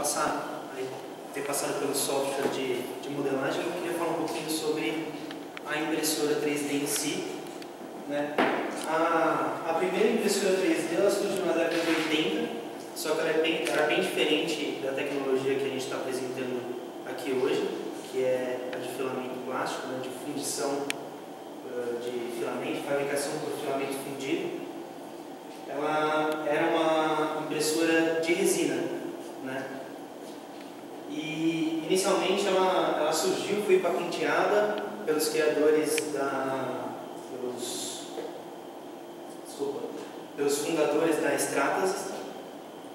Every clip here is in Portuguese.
passar, ter passado pelo software de, de modelagem, eu queria falar um pouquinho sobre a impressora 3D em si. Né? A, a primeira impressora 3D ela surgiu na década de 80, só que ela é bem, era bem diferente da tecnologia que a gente está apresentando aqui hoje, que é a de filamento plástico, né? de fundição uh, de filamento, fabricação por filamento fundido. Ela era uma impressora de resina, né? E inicialmente ela, ela surgiu, foi patenteada pelos criadores da, pelos, desculpa, pelos fundadores da Stratasys,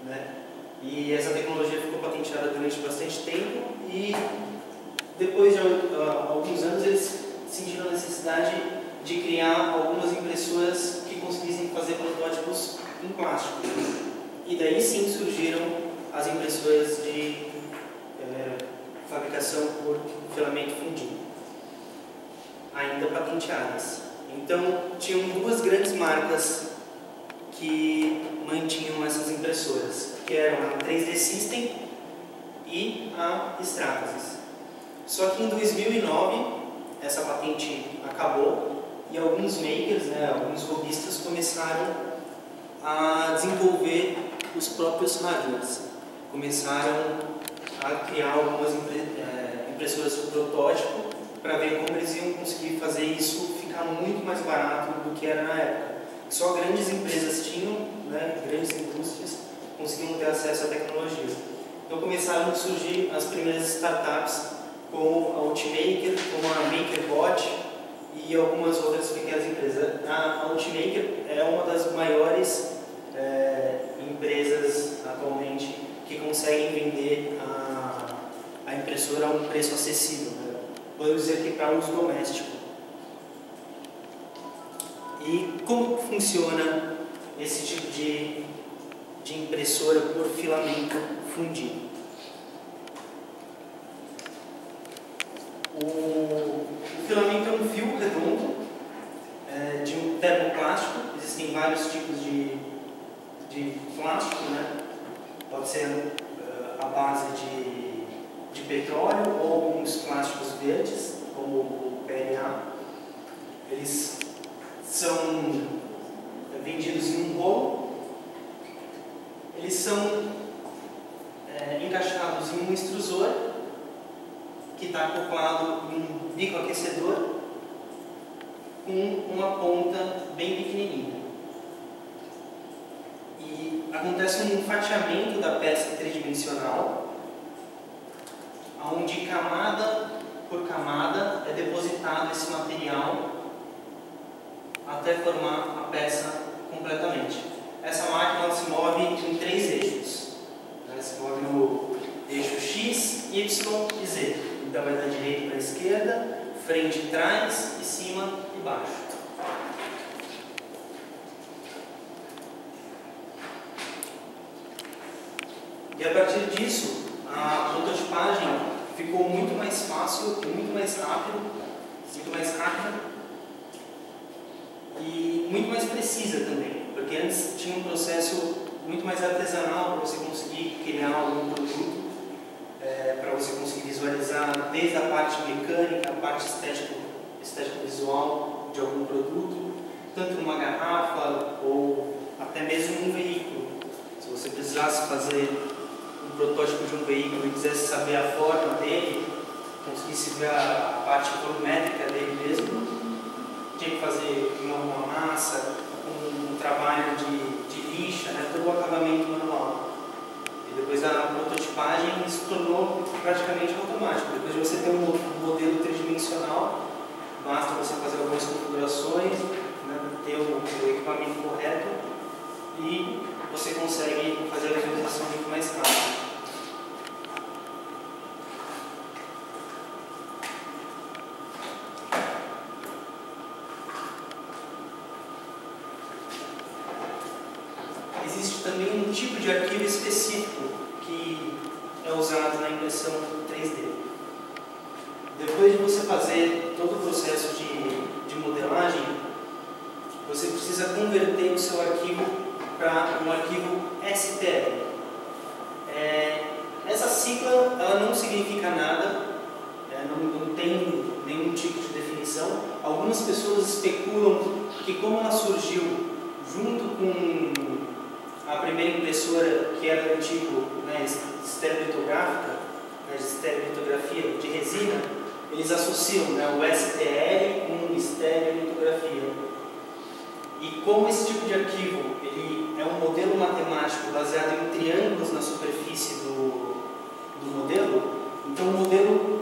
né? E essa tecnologia ficou patenteada durante bastante tempo e depois de uh, alguns anos eles sentiram a necessidade de criar algumas impressoras que conseguissem fazer protótipos em plástico. E daí sim surgiram as impressoras de fabricação por filamento fundido, ainda patenteadas. Então, tinham duas grandes marcas que mantinham essas impressoras, que eram a 3D System e a Stratasys. Só que em 2009, essa patente acabou e alguns makers, né, alguns robistas começaram a desenvolver os próprios hardwares. Começaram a criar algumas é, impressoras protótipo para ver como eles iam conseguir fazer isso ficar muito mais barato do que era na época. Só grandes empresas tinham, né, grandes indústrias, conseguiam ter acesso à tecnologia. Então começaram a surgir as primeiras startups como a Ultimaker, como a MakerBot e algumas outras pequenas empresas. A, Ultimaker é uma das maiores é, empresas atualmente conseguem vender a, a impressora a um preço acessível. Né? Podemos dizer que para uso doméstico. E como funciona esse tipo de, de impressora por filamento fundido? O, o filamento é um fio redondo é, de um termoplástico. Existem vários tipos de, de plástico, né? Pode ser uh, a base de, de petróleo ou alguns plásticos verdes, como o PLA. Eles são vendidos em um rolo. Eles são é, encaixados em um extrusor que está acoplado em um bico aquecedor com uma ponta bem pequenininha. E acontece um fatiamento da peça tridimensional, onde camada por camada é depositado esse material até formar a peça completamente. Essa máquina se move em três eixos. Ela se move no eixo X, Y e Z. Então vai da direita para a esquerda, frente e trás, e cima e baixo. E a partir disso, a prototipagem ficou muito mais fácil muito mais rápido, muito mais rápida e muito mais precisa também, porque antes tinha um processo muito mais artesanal para você conseguir criar algum produto, é, para você conseguir visualizar desde a parte mecânica, a parte estética, estética visual de algum produto, tanto numa garrafa ou até mesmo num veículo. Se você precisasse fazer protótipo de um veículo e quisesse saber a forma dele, conseguisse ver a, parte volumétrica dele mesmo, tinha que fazer uma, uma massa, um, um trabalho de, de lixa, né, todo o acabamento manual. E depois a prototipagem se tornou praticamente automático. Depois de você ter um modelo tridimensional, basta você fazer algumas configurações, né, ter o, o equipamento correto e você consegue fazer a visualização muito mais rápido. Existe também um tipo de arquivo específico que é usado na impressão 3D. Depois de você fazer todo o processo de, de modelagem, você precisa converter o seu arquivo para um arquivo STL. É, essa sigla ela não significa nada, é, não, não tem nenhum tipo de definição. Algumas pessoas especulam que como ela surgiu junto com a primeira impressora que era do tipo né, estereolitográfica, né, de estereolitografia de resina, eles associam né, o STL com estereolitografia. E como esse tipo de arquivo ele é um modelo matemático baseado em triângulos na superfície do, do modelo, então o modelo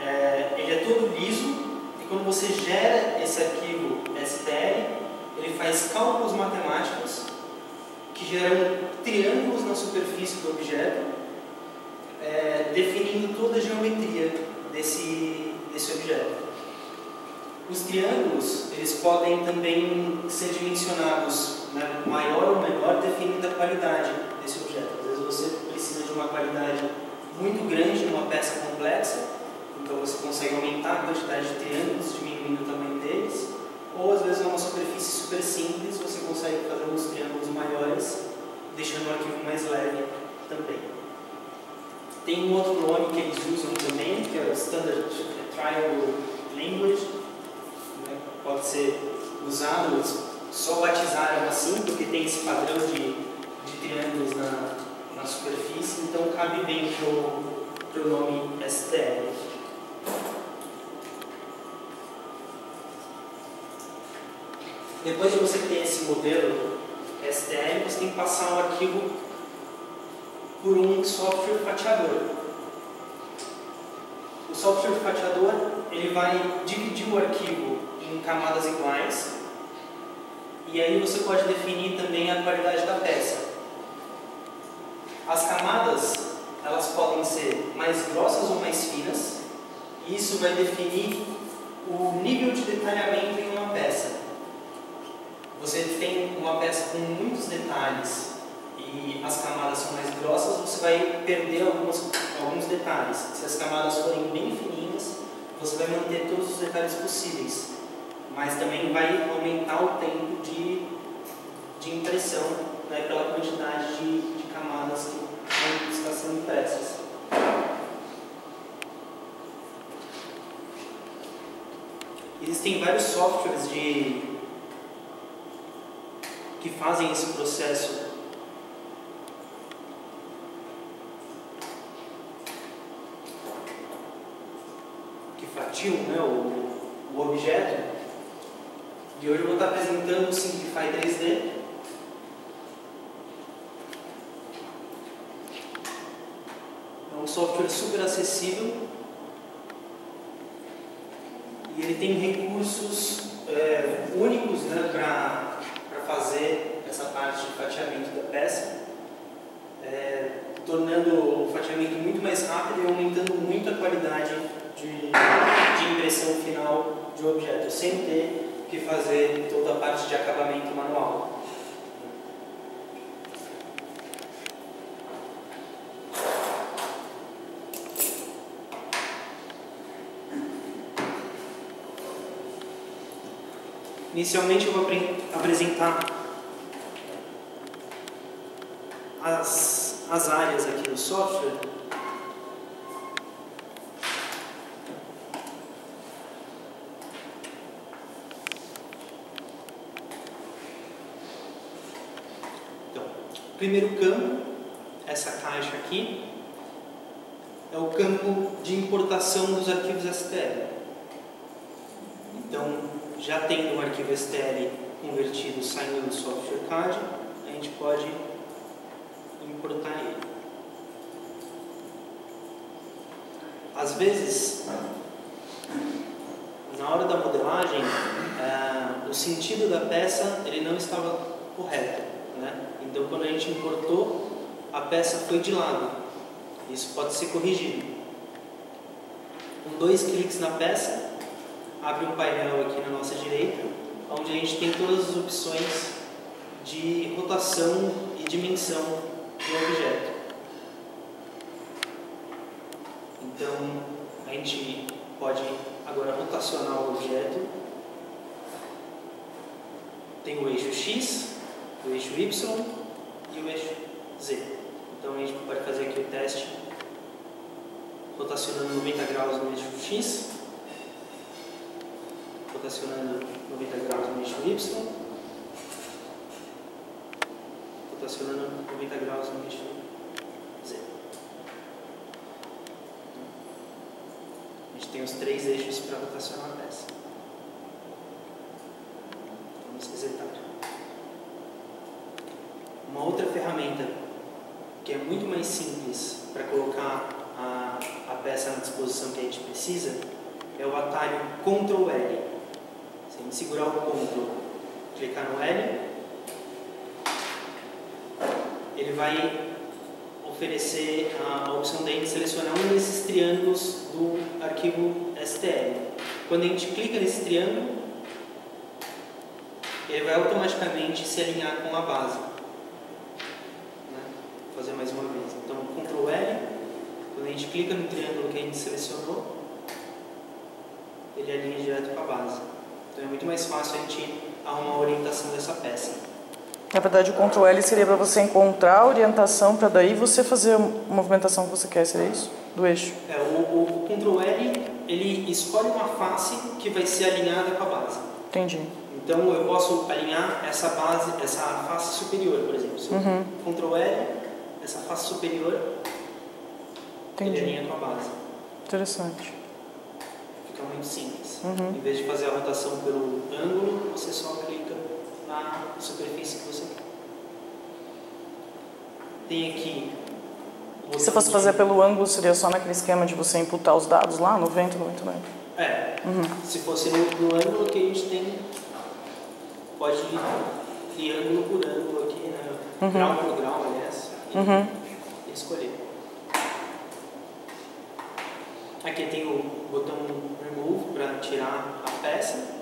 é, ele é todo liso e quando você gera esse arquivo STL, ele faz cálculos matemáticos que geram triângulos na superfície do objeto, é, definindo toda a geometria desse, desse objeto. Os triângulos, eles podem também ser dimensionados né, maior ou menor, definindo a qualidade desse objeto. Às vezes você precisa de uma qualidade muito grande numa peça complexa, então você consegue aumentar a quantidade de triângulos, diminuindo o tamanho deles, ou às vezes é uma superfície super simples, você consegue fazer uns triângulos maiores, deixando o arquivo mais leve também. Tem um outro nome que eles usam também, que é o Standard Triangle Language, pode ser usado, só batizaram assim, porque tem esse padrão de, de triângulos na, na superfície, então cabe bem para o nome STL. Depois de você ter esse modelo STL, você tem que passar o arquivo por um software fatiador. O software fatiador ele vai dividir o arquivo em camadas iguais. E aí você pode definir também a qualidade da peça. As camadas, elas podem ser mais grossas ou mais finas. E isso vai definir o nível de detalhamento em uma peça. Você tem uma peça com muitos detalhes e as camadas são mais grossas, você vai perder alguns, alguns detalhes. Se as camadas forem bem fininhas, você vai manter todos os detalhes possíveis mas também vai aumentar o tempo de, de impressão né, pela quantidade de, de camadas que estão sendo impressas. Existem vários softwares de, que fazem esse processo. Que fatiam né, o, o objeto. E hoje eu vou estar apresentando o Simplify 3D. É um software super acessível. E ele tem recursos é, únicos né, para fazer essa parte de fatiamento da peça, é, tornando o fatiamento muito mais rápido e aumentando muito a qualidade de, de impressão final de objeto, sem ter que fazer toda a parte de acabamento manual. Inicialmente eu vou apresentar as, as áreas aqui do software Primeiro campo, essa caixa aqui, é o campo de importação dos arquivos STL. Então, já tendo um arquivo STL convertido saindo do software CAD, a gente pode importar ele. Às vezes, na hora da modelagem, é, o sentido da peça ele não estava correto. Né? Então, quando a gente importou, a peça foi de lado. Isso pode ser corrigido. Com dois cliques na peça, abre um painel aqui na nossa direita, onde a gente tem todas as opções de rotação e dimensão do objeto. Então, a gente pode agora rotacionar o objeto. Tem o eixo X, o eixo Y e o eixo Z. Então a gente pode fazer aqui o teste rotacionando 90 graus no eixo X, rotacionando 90 graus no eixo Y, rotacionando 90 graus no eixo Z. A gente tem os três eixos para rotacionar a peça. Vamos resetar. Uma outra ferramenta que é muito mais simples para colocar a, a peça na disposição que a gente precisa é o atalho Ctrl L. Segurar o Ctrl, clicar no L, ele vai oferecer a, opção gente selecionar um desses triângulos do arquivo STL. Quando a gente clica nesse triângulo, ele vai automaticamente se alinhar com a base. Né? Vou fazer mais uma vez. Então, Ctrl L, quando a gente clica no triângulo que a gente selecionou, ele alinha direto com a base. Então é muito mais fácil a gente arrumar a orientação dessa peça. Na verdade, o Ctrl L seria para você encontrar a orientação para daí você fazer a movimentação que você quer, seria isso? Do eixo. É, o, o, Ctrl L, ele escolhe uma face que vai ser alinhada com a base. Entendi. Então eu posso alinhar essa base, essa face superior, por exemplo. Se Uhum. Ctrl L, essa face superior, ele Entendi. alinha com a base. Interessante. Fica muito simples. Uhum. Em vez de fazer a rotação pelo ângulo, você só clica na superfície que você quer. Tem aqui. o Se você fosse fazer pelo ângulo, seria só naquele esquema de você imputar os dados lá, 90, 99. É, Uhum. se fosse no, no ângulo que a gente tem, pode ir, ir ângulo por ângulo aqui, né? Uhum. grau por grau, aliás, e, Uhum. e escolher. Aqui tem o botão Remove para tirar a peça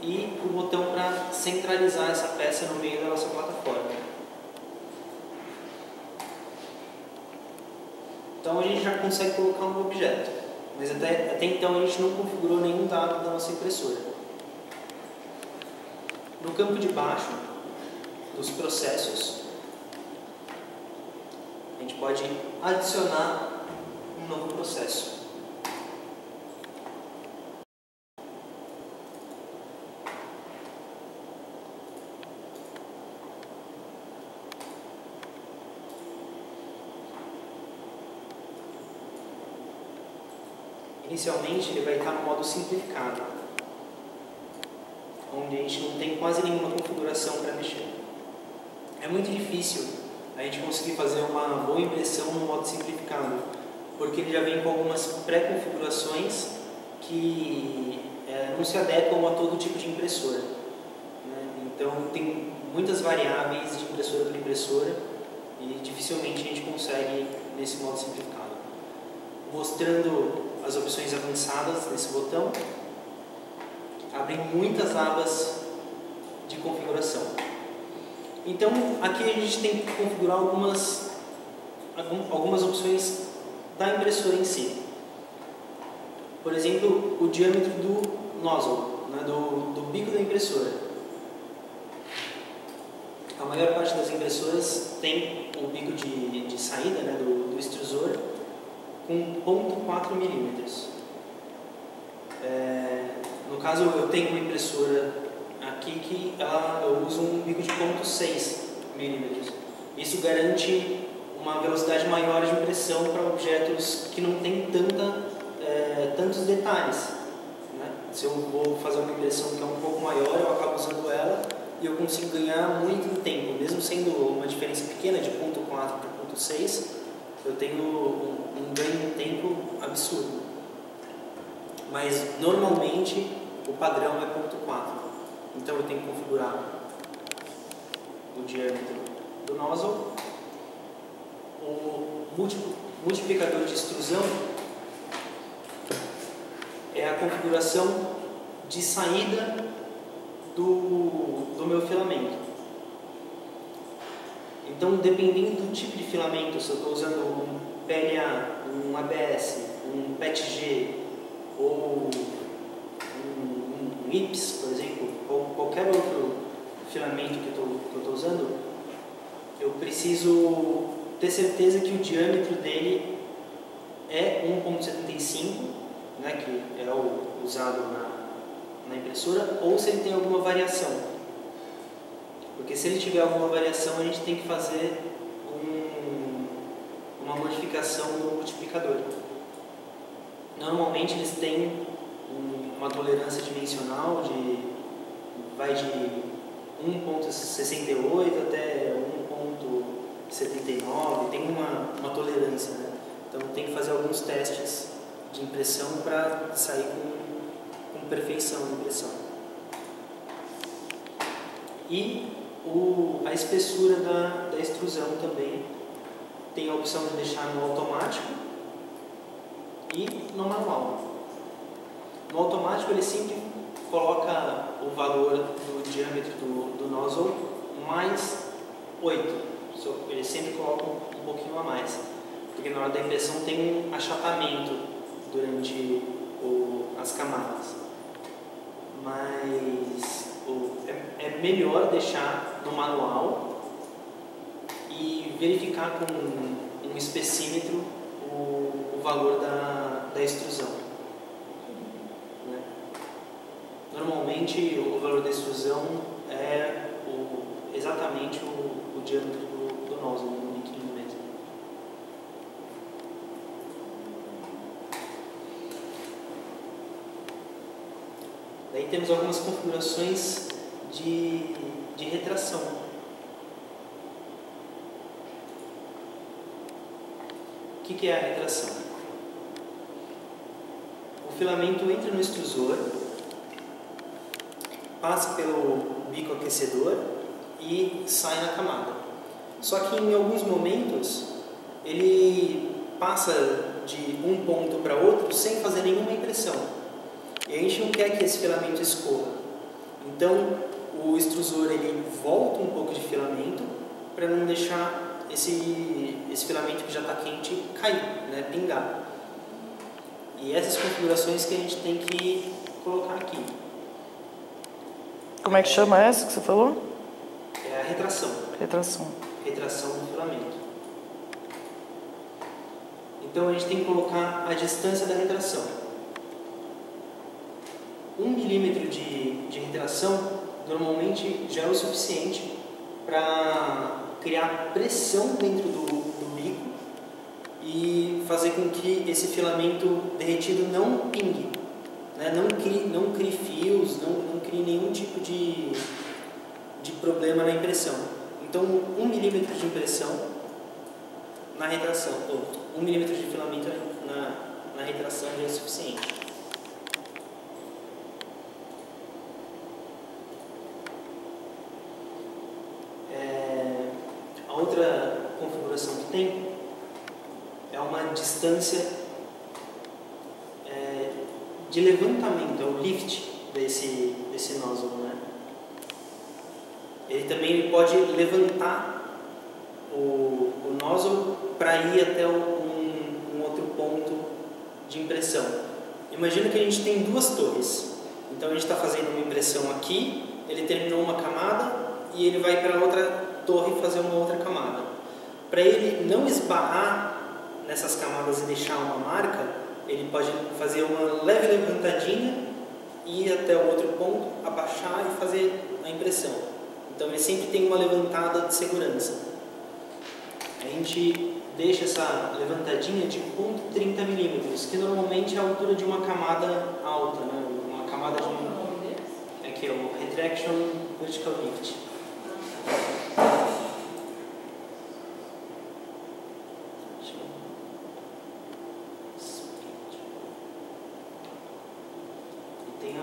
e o botão para centralizar essa peça no meio da nossa plataforma. Então a gente já consegue colocar um objeto, mas até, até então a gente não configurou nenhum dado da nossa impressora. No campo de baixo dos processos, a gente pode adicionar novo processo. Inicialmente ele vai estar no modo simplificado, onde a gente não tem quase nenhuma configuração para mexer. É muito difícil a gente conseguir fazer uma boa impressão no modo simplificado, porque ele já vem com algumas pré-configurações que é, não se adequam a todo tipo de impressora. né? Então tem muitas variáveis de impressora para impressora e dificilmente a gente consegue nesse modo simplificado. Mostrando as opções avançadas nesse botão, abrem muitas abas de configuração. Então, aqui a gente tem que configurar algumas, algum- algumas opções da impressora em si. Por exemplo, o diâmetro do nozzle, né, do, do bico da impressora. A maior parte das impressoras tem o bico de, de saída né, do, do extrusor com 0.4 milímetros. É, no caso, eu tenho uma impressora aqui que ela, eu uso um bico de 0.6 milímetros. Isso garante uma velocidade maior de impressão para objetos que não têm tanta, é, tantos detalhes. né? Se eu vou fazer uma impressão que é um pouco maior, eu acabo usando ela e eu consigo ganhar muito em tempo, mesmo sendo uma diferença pequena de 0.4 para 0.6, eu tenho um, um ganho em tempo absurdo. Mas normalmente o padrão é 0.4. Então eu tenho que configurar o diâmetro do nozzle, o multiplicador de extrusão é a configuração de saída do, do meu filamento. Então, dependendo do tipo de filamento, se eu estou usando um PLA, um ABS, um PETG ou um, um, um IPS, por exemplo, ou qualquer outro filamento que eu estou usando, eu preciso ter certeza que o diâmetro dele é 1.75, né, que é o usado na, na impressora, ou se ele tem alguma variação. Porque se ele tiver alguma variação, a gente tem que fazer um, uma modificação no multiplicador. Normalmente eles têm um, uma tolerância dimensional de vai de 1.68 até 1.79, tem uma, uma tolerância, né? Então tem que fazer alguns testes de impressão para sair com, com perfeição a impressão. E o, a espessura da, da extrusão também tem a opção de deixar no automático e no manual. No automático ele sempre coloca o valor do diâmetro do, do nozzle mais 8. Ele sempre coloca um pouquinho a mais. Porque na hora da impressão tem um achatamento durante o, as camadas. Mas o, é, é melhor deixar no manual e verificar com um, um espessímetro o, o valor da, da extrusão. Né? Normalmente o valor da extrusão é o, exatamente o, o diâmetro nozzle, no líquido mesmo. Daí temos algumas configurações de, de retração. O que, que é a retração? O filamento entra no extrusor, passa pelo bico aquecedor e sai na camada. Só que em alguns momentos ele passa de um ponto para outro sem fazer nenhuma impressão. E a gente não quer que esse filamento escorra. Então o extrusor ele volta um pouco de filamento para não deixar esse, esse filamento que já está quente cair, né, pingar. E essas configurações que a gente tem que colocar aqui. Como é que chama essa que você falou? É a retração. Retração. Retração do filamento. Então a gente tem que colocar a distância da retração. Um milímetro de, de retração normalmente já é o suficiente para criar pressão dentro do, do bico e fazer com que esse filamento derretido não pingue, né? não, crie, não crie fios, não, não crie nenhum tipo de, de problema na impressão. Então, um milímetro de impressão na retração, ou um milímetro de filamento na, na retração já é suficiente. outra configuração que tem é uma distância é, de levantamento, é o lift desse, desse nozzle. Né? Ele também pode levantar o, o nozzle para ir até um, um outro ponto de impressão. Imagina que a gente tem duas torres. Então a gente está fazendo uma impressão aqui, ele terminou uma camada e ele vai para outra torre fazer uma outra camada. Para ele não esbarrar nessas camadas e deixar uma marca, ele pode fazer uma leve levantadinha, ir até o outro ponto, abaixar e fazer a impressão. Então ele sempre tem uma levantada de segurança. A gente deixa essa levantadinha de 0,30 milímetros, que normalmente é a altura de uma camada alta, né? uma camada de um... Aqui é o Retraction Vertical Lift.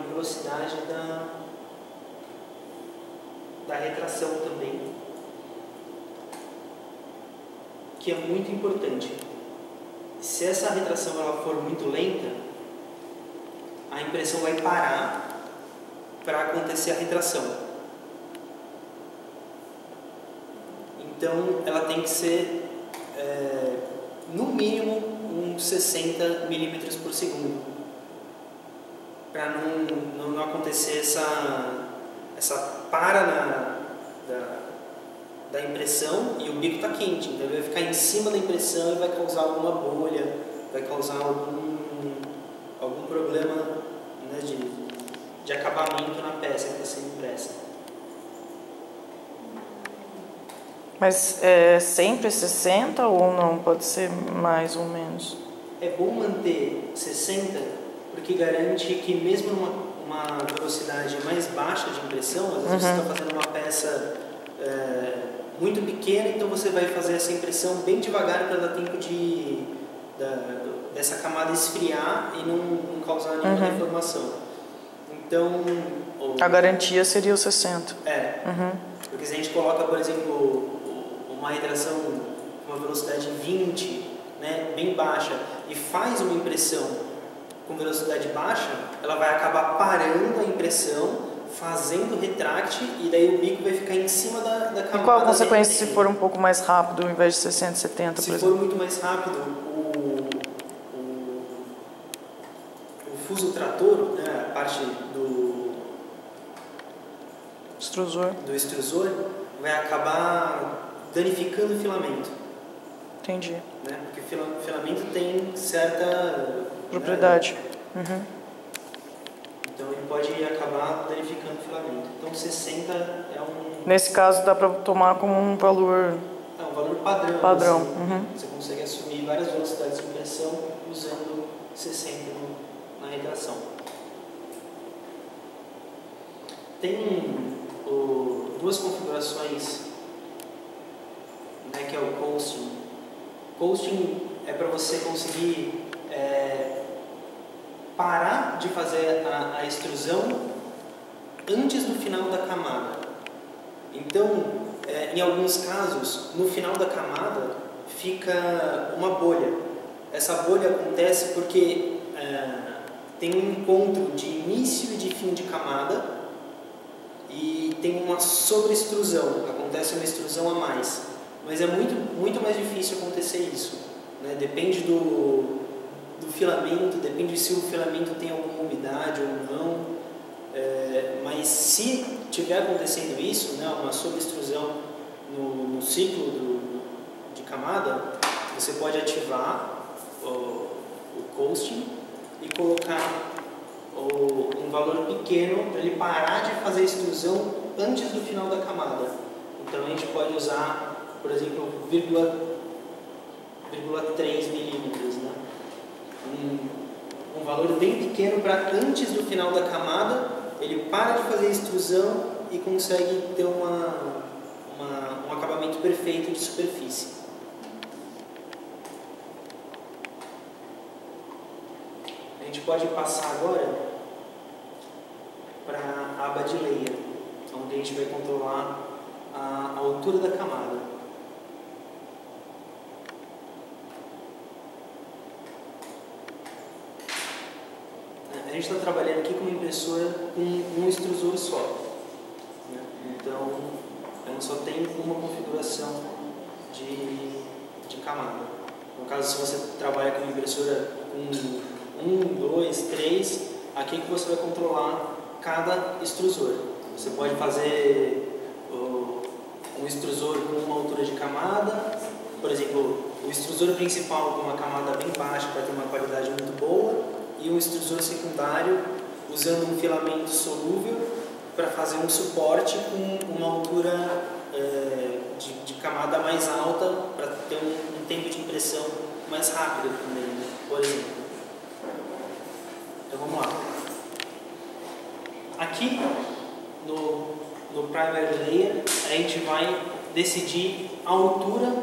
velocidade da, da retração também, que é muito importante. Se essa retração ela for muito lenta, a impressão vai parar para acontecer a retração. Então ela tem que ser é, no mínimo uns 60 milímetros por segundo para não, não, não, acontecer essa, essa para na, da, da impressão e o bico está quente, então ele vai ficar em cima da impressão e vai causar alguma bolha, vai causar algum, algum problema né, de, de acabamento na peça que está sendo impressa. Mas é sempre 60 ou não? Pode ser mais ou menos? É bom manter 60 porque garante que mesmo numa uma velocidade mais baixa de impressão, às vezes uhum. você está fazendo uma peça é, muito pequena, então você vai fazer essa impressão bem devagar para dar tempo de da, dessa camada esfriar e não, não causar nenhuma uhum. deformação. Então o, a garantia seria o 60. É. Uhum. Porque se a gente coloca, por exemplo, uma retração com uma velocidade 20, né, bem baixa, e faz uma impressão com velocidade baixa, ela vai acabar parando a impressão, fazendo o retract, e daí o bico vai ficar em cima da, da camada. E qual a consequência se for um pouco mais rápido, ao invés de 60, 70, se por exemplo? Se for muito mais rápido, o, o, o fuso trator, né, a parte do extrusor. do extrusor, vai acabar danificando o filamento. Entendi. Né? Porque o filamento tem certa propriedade. Né? Uhum. Então ele pode acabar danificando o filamento. Então 60 é um. Nesse caso dá para tomar como um valor. É um valor padrão. Padrão. Assim. Uhum. Você consegue assumir várias velocidades de impressão usando 60 no, na retração. Tem o, duas configurações né, que é o coasting. Coasting é para você conseguir é, parar de fazer a, a extrusão antes do final da camada. Então, é, em alguns casos, no final da camada fica uma bolha. Essa bolha acontece porque é, tem um encontro de início e de fim de camada e tem uma sobreextrusão, acontece uma extrusão a mais. Mas é muito, muito mais difícil acontecer isso. Né? Depende do, do filamento, depende se o filamento tem alguma umidade ou não. É, mas se tiver acontecendo isso, né, uma sobreextrusão no, no ciclo do, de camada, você pode ativar o, o coasting e colocar o, um valor pequeno para ele parar de fazer extrusão antes do final da camada. Então a gente pode usar por exemplo, 0,3 milímetros? Um, um valor bem pequeno para antes do final da camada, ele para de fazer a extrusão e consegue ter uma, uma, um acabamento perfeito de superfície. A gente pode passar agora para a aba de layer, onde a gente vai controlar a altura da camada. Gente está trabalhando aqui com uma impressora com um extrusor só. Né? Então, ela só tem uma configuração de, de camada. No caso, se você trabalha com uma impressora com um, dois, três, aqui que você vai controlar cada extrusor. Você pode fazer um extrusor com uma altura de camada, por exemplo, o extrusor principal com uma camada bem baixa para ter uma qualidade muito boa, e um extrusor secundário usando um filamento solúvel para fazer um suporte com uma altura é, de, de, camada mais alta para ter um, um, tempo de impressão mais rápido também, né? por exemplo. Então vamos lá. Aqui no, no Primer Layer a gente vai decidir a altura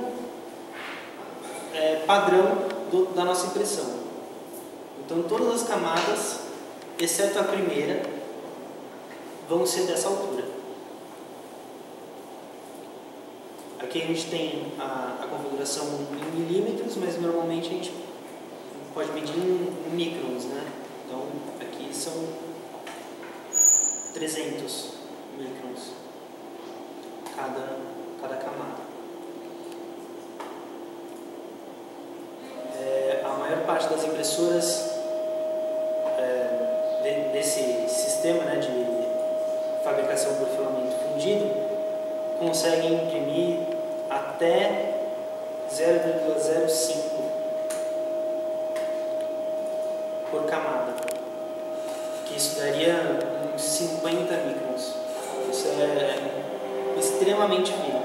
é, padrão do, da nossa impressão. Então todas as camadas, exceto a primeira, vão ser dessa altura. Aqui a gente tem a, a configuração em milímetros, mas normalmente a gente pode medir em microns, né? Então aqui são 300 microns cada, cada camada. É, a maior parte das impressoras de fabricação por filamento fundido conseguem imprimir até 0,05 camada, que isso daria uns 50 microns. Isso é extremamente fino.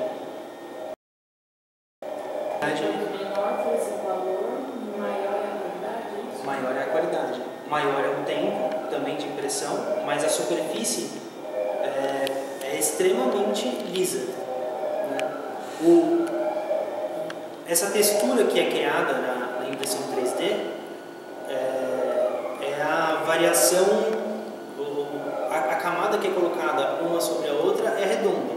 Menor for esse valor, maior é a qualidade, é? Maior é a qualidade, maior é o tempo também de impressão, mas a superfície é, é extremamente lisa. né? O- essa textura que é criada na, na impressão 3D é, é a variação, o- a, a camada que é colocada uma sobre a outra é redonda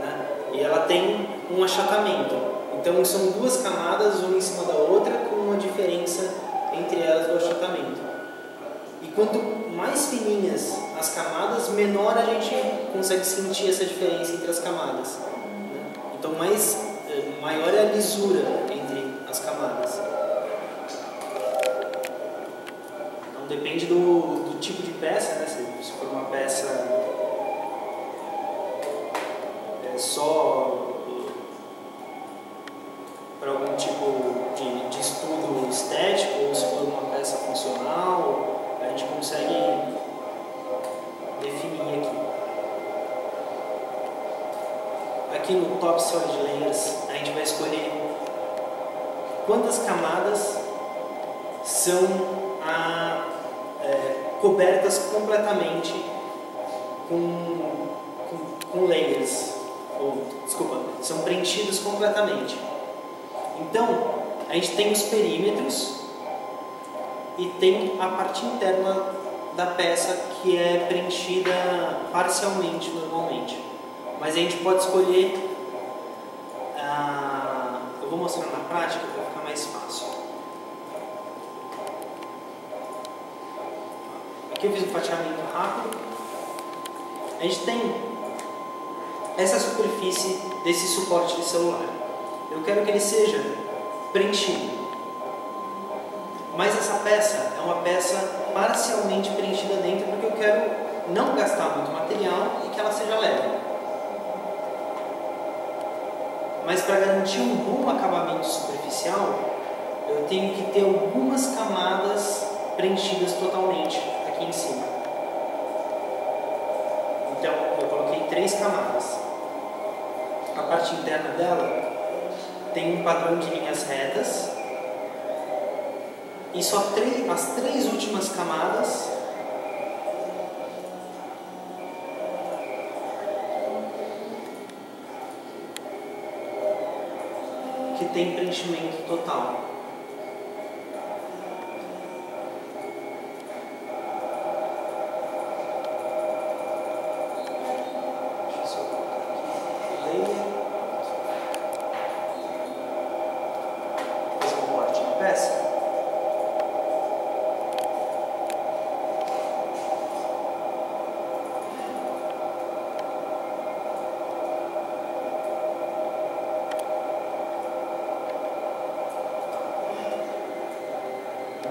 né? e ela tem um achatamento. Então são duas camadas uma em cima da outra com uma diferença entre elas do achatamento. E quanto mais fininhas as camadas, menor a gente consegue sentir essa diferença entre as camadas. né? Então mais eh, maior é a lisura entre as camadas. Então depende do, do tipo de peça, né? Se, se for uma peça é, só para algum tipo de, de estudo estético ou se for uma peça funcional, consegue definir aqui. Aqui no Top Solid Layers, a gente vai escolher quantas camadas são ah, é, cobertas completamente com, com, com layers, ou, desculpa, são preenchidos completamente. Então, a gente tem os perímetros e tem a parte interna da peça que é preenchida parcialmente normalmente. Mas a gente pode escolher. ah, eu vou mostrar na prática para ficar mais fácil. Aqui eu fiz um fatiamento rápido. A gente tem essa superfície desse suporte de celular. Eu quero que ele seja preenchido. Mas essa peça é uma peça parcialmente preenchida dentro porque eu quero não gastar muito material e que ela seja leve. Mas para garantir um bom acabamento superficial, eu tenho que ter algumas camadas preenchidas totalmente aqui em cima. Então eu coloquei três camadas. A parte interna dela tem um padrão de linhas retas e só três, as três últimas camadas que tem preenchimento total. Deixa eu só colocar aqui. Layer. Fazer um corte de peça.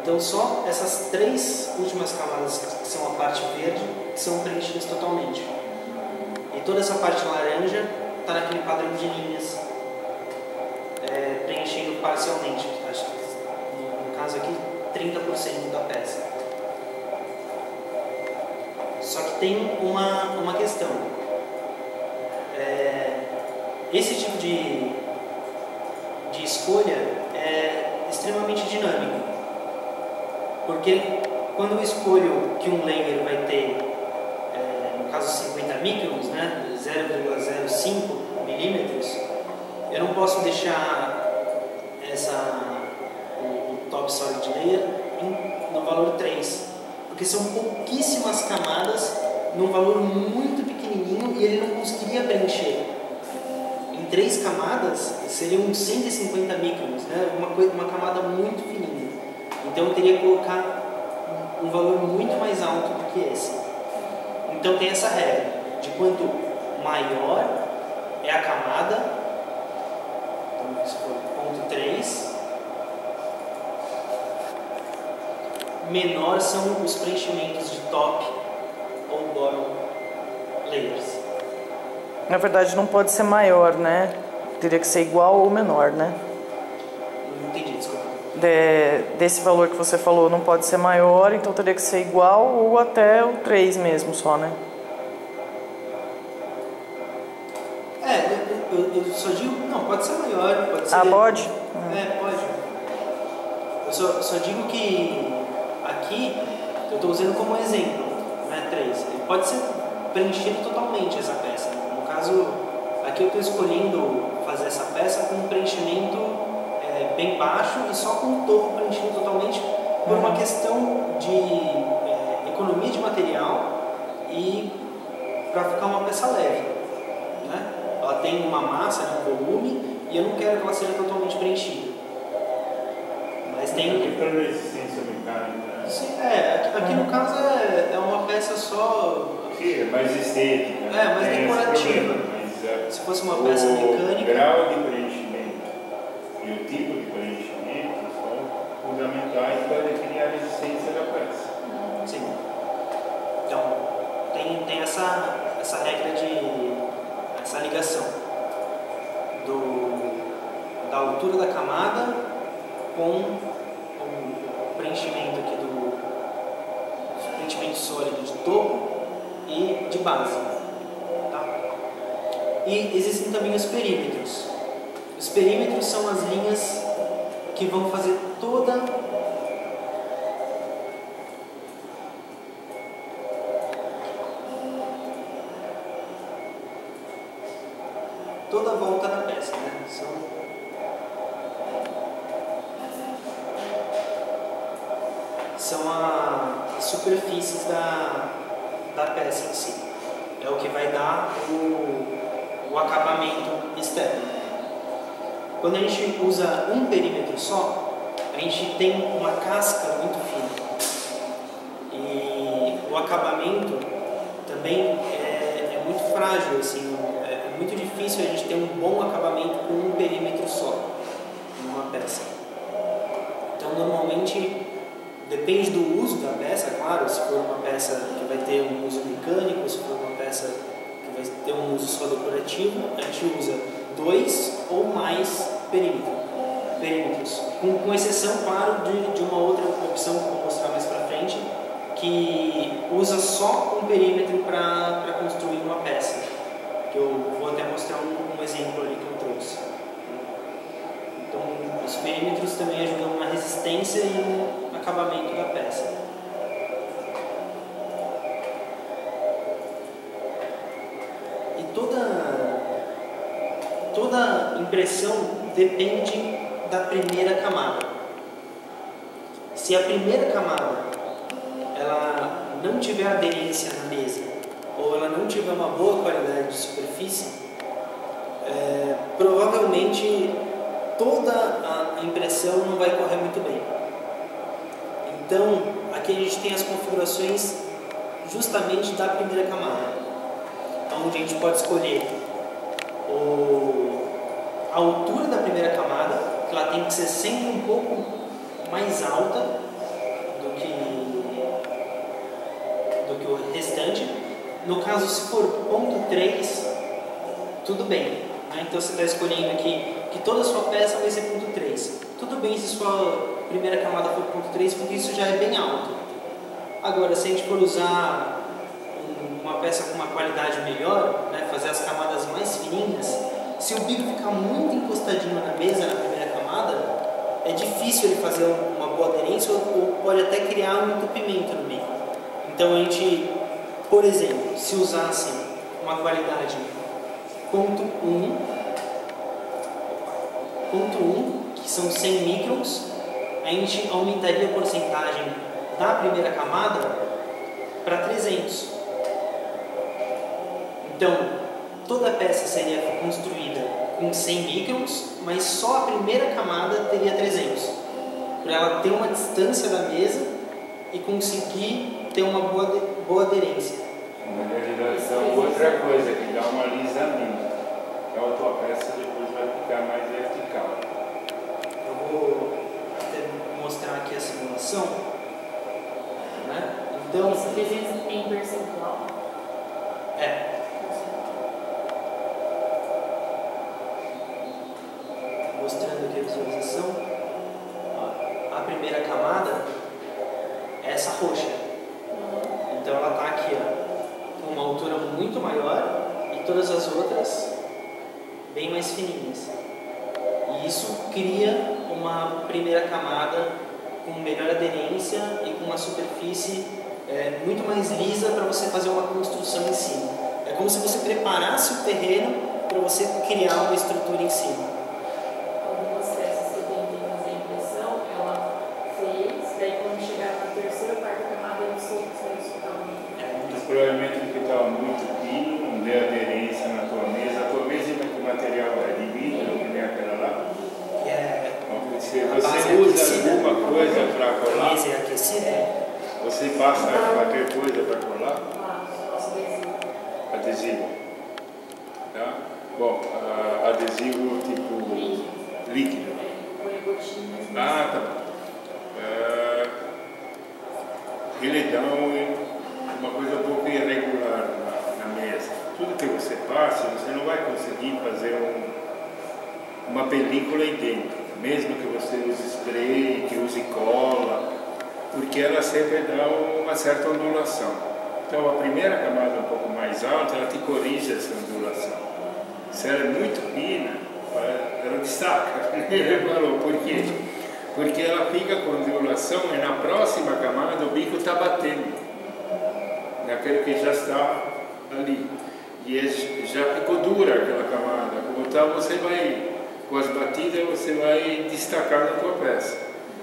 Então só essas três últimas camadas que são a parte verde são preenchidas totalmente. E toda essa parte laranja está naquele padrão de linhas é, preenchendo parcialmente. Que no, no caso aqui 30% da peça. Só que tem uma, uma questão. É, esse tipo de, de escolha é extremamente dinâmico. Porque quando eu escolho que um layer vai ter, é, no caso 50 microns, né, 0,05 milímetros, eu não posso deixar essa, o, o top solid layer em, no valor 3, porque são pouquíssimas camadas num valor muito pequenininho e ele não conseguiria preencher. Em três camadas seriam 150 microns, né, uma, coi- uma camada muito fininha. Então eu teria que colocar um valor muito mais alto do que esse. Então tem essa regra de quanto maior é a camada, então se for ponto 3, menor são os preenchimentos de top ou bottom layers. Na verdade, não pode ser maior, né? Teria que ser igual ou menor, né? De- desse valor que você falou não pode ser maior, então teria que ser igual ou até o 3 mesmo só, né? É, eu, eu- eu só digo, não, pode ser maior, pode ser. Ah, pode? É, pode. Eu só, só digo que aqui, eu estou usando como exemplo, né, 3. Ele pode ser preenchido totalmente essa peça. No caso, aqui eu estou escolhendo fazer essa peça com um preenchimento bem baixo e só com o topo preenchido totalmente por uma questão de é, economia de material e para ficar uma peça leve. Né? Ela tem uma massa, né, um volume e eu não quero que ela seja totalmente preenchida. Mas tem. Aqui para resistência mecânica. Sim, é, aqui, no caso é, é uma peça só. Sim, é mais estética. É, mais decorativa. problema, Mas, é, Se fosse uma peça o mecânica. grau de preenchimento e o tipo de preenchimento são fundamentais para definir a resistência da peça. Sim. Então, tem, tem essa, essa regra de. essa ligação do, da altura da camada com o preenchimento aqui do preenchimento sólido de topo e de base. Tá? E existem também os perímetros. Os perímetros são as linhas que vão fazer toda toda a volta da peça, né? São são as superfícies da, da peça em si. É o que vai dar o, o acabamento externo. Quando a gente usa um perímetro só, a gente tem uma casca muito fina. E o acabamento também é, é muito frágil, assim, é, é muito difícil a gente ter um bom acabamento com um perímetro só, numa peça. Então, normalmente, depende do uso da peça, claro, se for uma peça que vai ter um uso mecânico, se for uma peça que vai ter um uso só decorativo, a gente usa dois ou mais perímetro, perímetros. Com, com exceção, claro, de, de uma outra opção que eu vou mostrar mais pra frente, que usa só um perímetro para construir uma peça. Que eu vou até mostrar um, um exemplo ali que eu trouxe. Então, os perímetros também ajudam na resistência e no acabamento da peça. E toda, toda impressão depende da primeira camada. Se a primeira camada ela não tiver aderência na mesa ou ela não tiver uma boa qualidade de superfície, é, provavelmente toda a impressão não vai correr muito bem. Então, aqui a gente tem as configurações justamente da primeira camada, onde a gente pode escolher o, a altura da primeira camada, que ela tem que ser sempre um pouco mais alta do que, do que o restante. No caso, se for ponto 3, tudo bem. né? Então você está escolhendo aqui que toda a sua peça vai ser ponto 3. Tudo bem se sua primeira camada for ponto 3, porque isso já é bem alto. Agora, se a gente for usar um- uma peça com uma qualidade melhor, né, fazer as camadas mais fininhas, se o bico ficar muito encostadinho na mesa, na primeira camada, é difícil ele fazer uma boa aderência ou, pode até criar um entupimento no bico. Então a gente, por exemplo, se usasse uma qualidade ponto 1, ponto 1, que são 100 microns, a gente aumentaria a porcentagem da primeira camada para 300. Então, toda a peça seria construída com 100 microns, mas só a primeira camada teria 300. Para ela ter uma distância da mesa e conseguir ter uma boa, boa aderência. Na realidade, dá outra coisa, que dá um alisamento. Então a tua peça depois vai ficar mais vertical. Eu vou até mostrar aqui a simulação. Né? Então, Isso 300 em percentual. é, mostrando aqui a visualização. A primeira camada é essa roxa. Então ela está aqui, ó, com uma altura muito maior e todas as outras bem mais fininhas. E isso cria uma primeira camada com melhor aderência e com uma superfície é, muito mais lisa para você fazer uma construção em cima. É como se você preparasse o terreno para você criar uma estrutura em cima. Quando você assistente fazer a impressão, ela fez, daí quando chegar na terceira, quarta camada, ele solta isso totalmente. Mas provavelmente porque estava muito fino, não deu aderência na tua mesa. A tua mesa, que material é de vidro, que nem aquela lá. Que é Se a base você usa aquecida. alguma coisa para A colar, mesa é aquecida? você passa qualquer coisa para colar, Lá, nosso adesivo. adesivo. Tá? Bom, ah, adesivo tipo líquido. É, põe gotinhas. mas- Ah, tá bom. Dá um- uma coisa um pouco irregular na, na mesa. Tudo que você passa, você não vai conseguir fazer um- uma película idêntica, mesmo que você use spray, que use cola, porque ela sempre dá uma certa ondulação. Então, a primeira camada um pouco mais alta, ela te corrige essa ondulação. Se ela é muito fina, ela destaca. Falou, por quê? Porque ela fica com ondulação e na próxima camada o bico está batendo naquele que já está ali. E é- já ficou dura aquela camada. Como tal, você vai, com as batidas, você vai destacar na tua peça.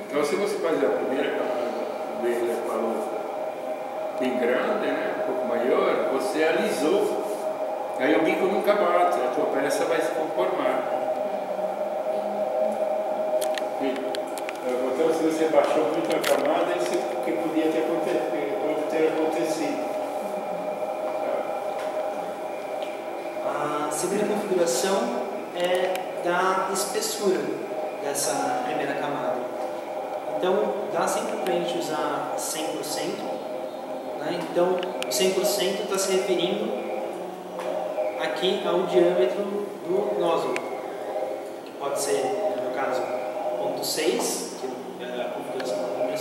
Então, se você fazer a primeira camada, como ele falou, bem grande, né, um pouco maior, você alisou. Aí o bico nunca bate, a tua peça vai se conformar. E, Se você baixou muito a camada, isso é que podia ter acontecido. Pode ter acontecido. A segunda configuração é da espessura dessa primeira camada. Então, dá sempre para a gente usar 100%. Né? Então, o 100% está se referindo aqui ao diâmetro do nozzle. Que pode ser, no caso, 0.6, que é a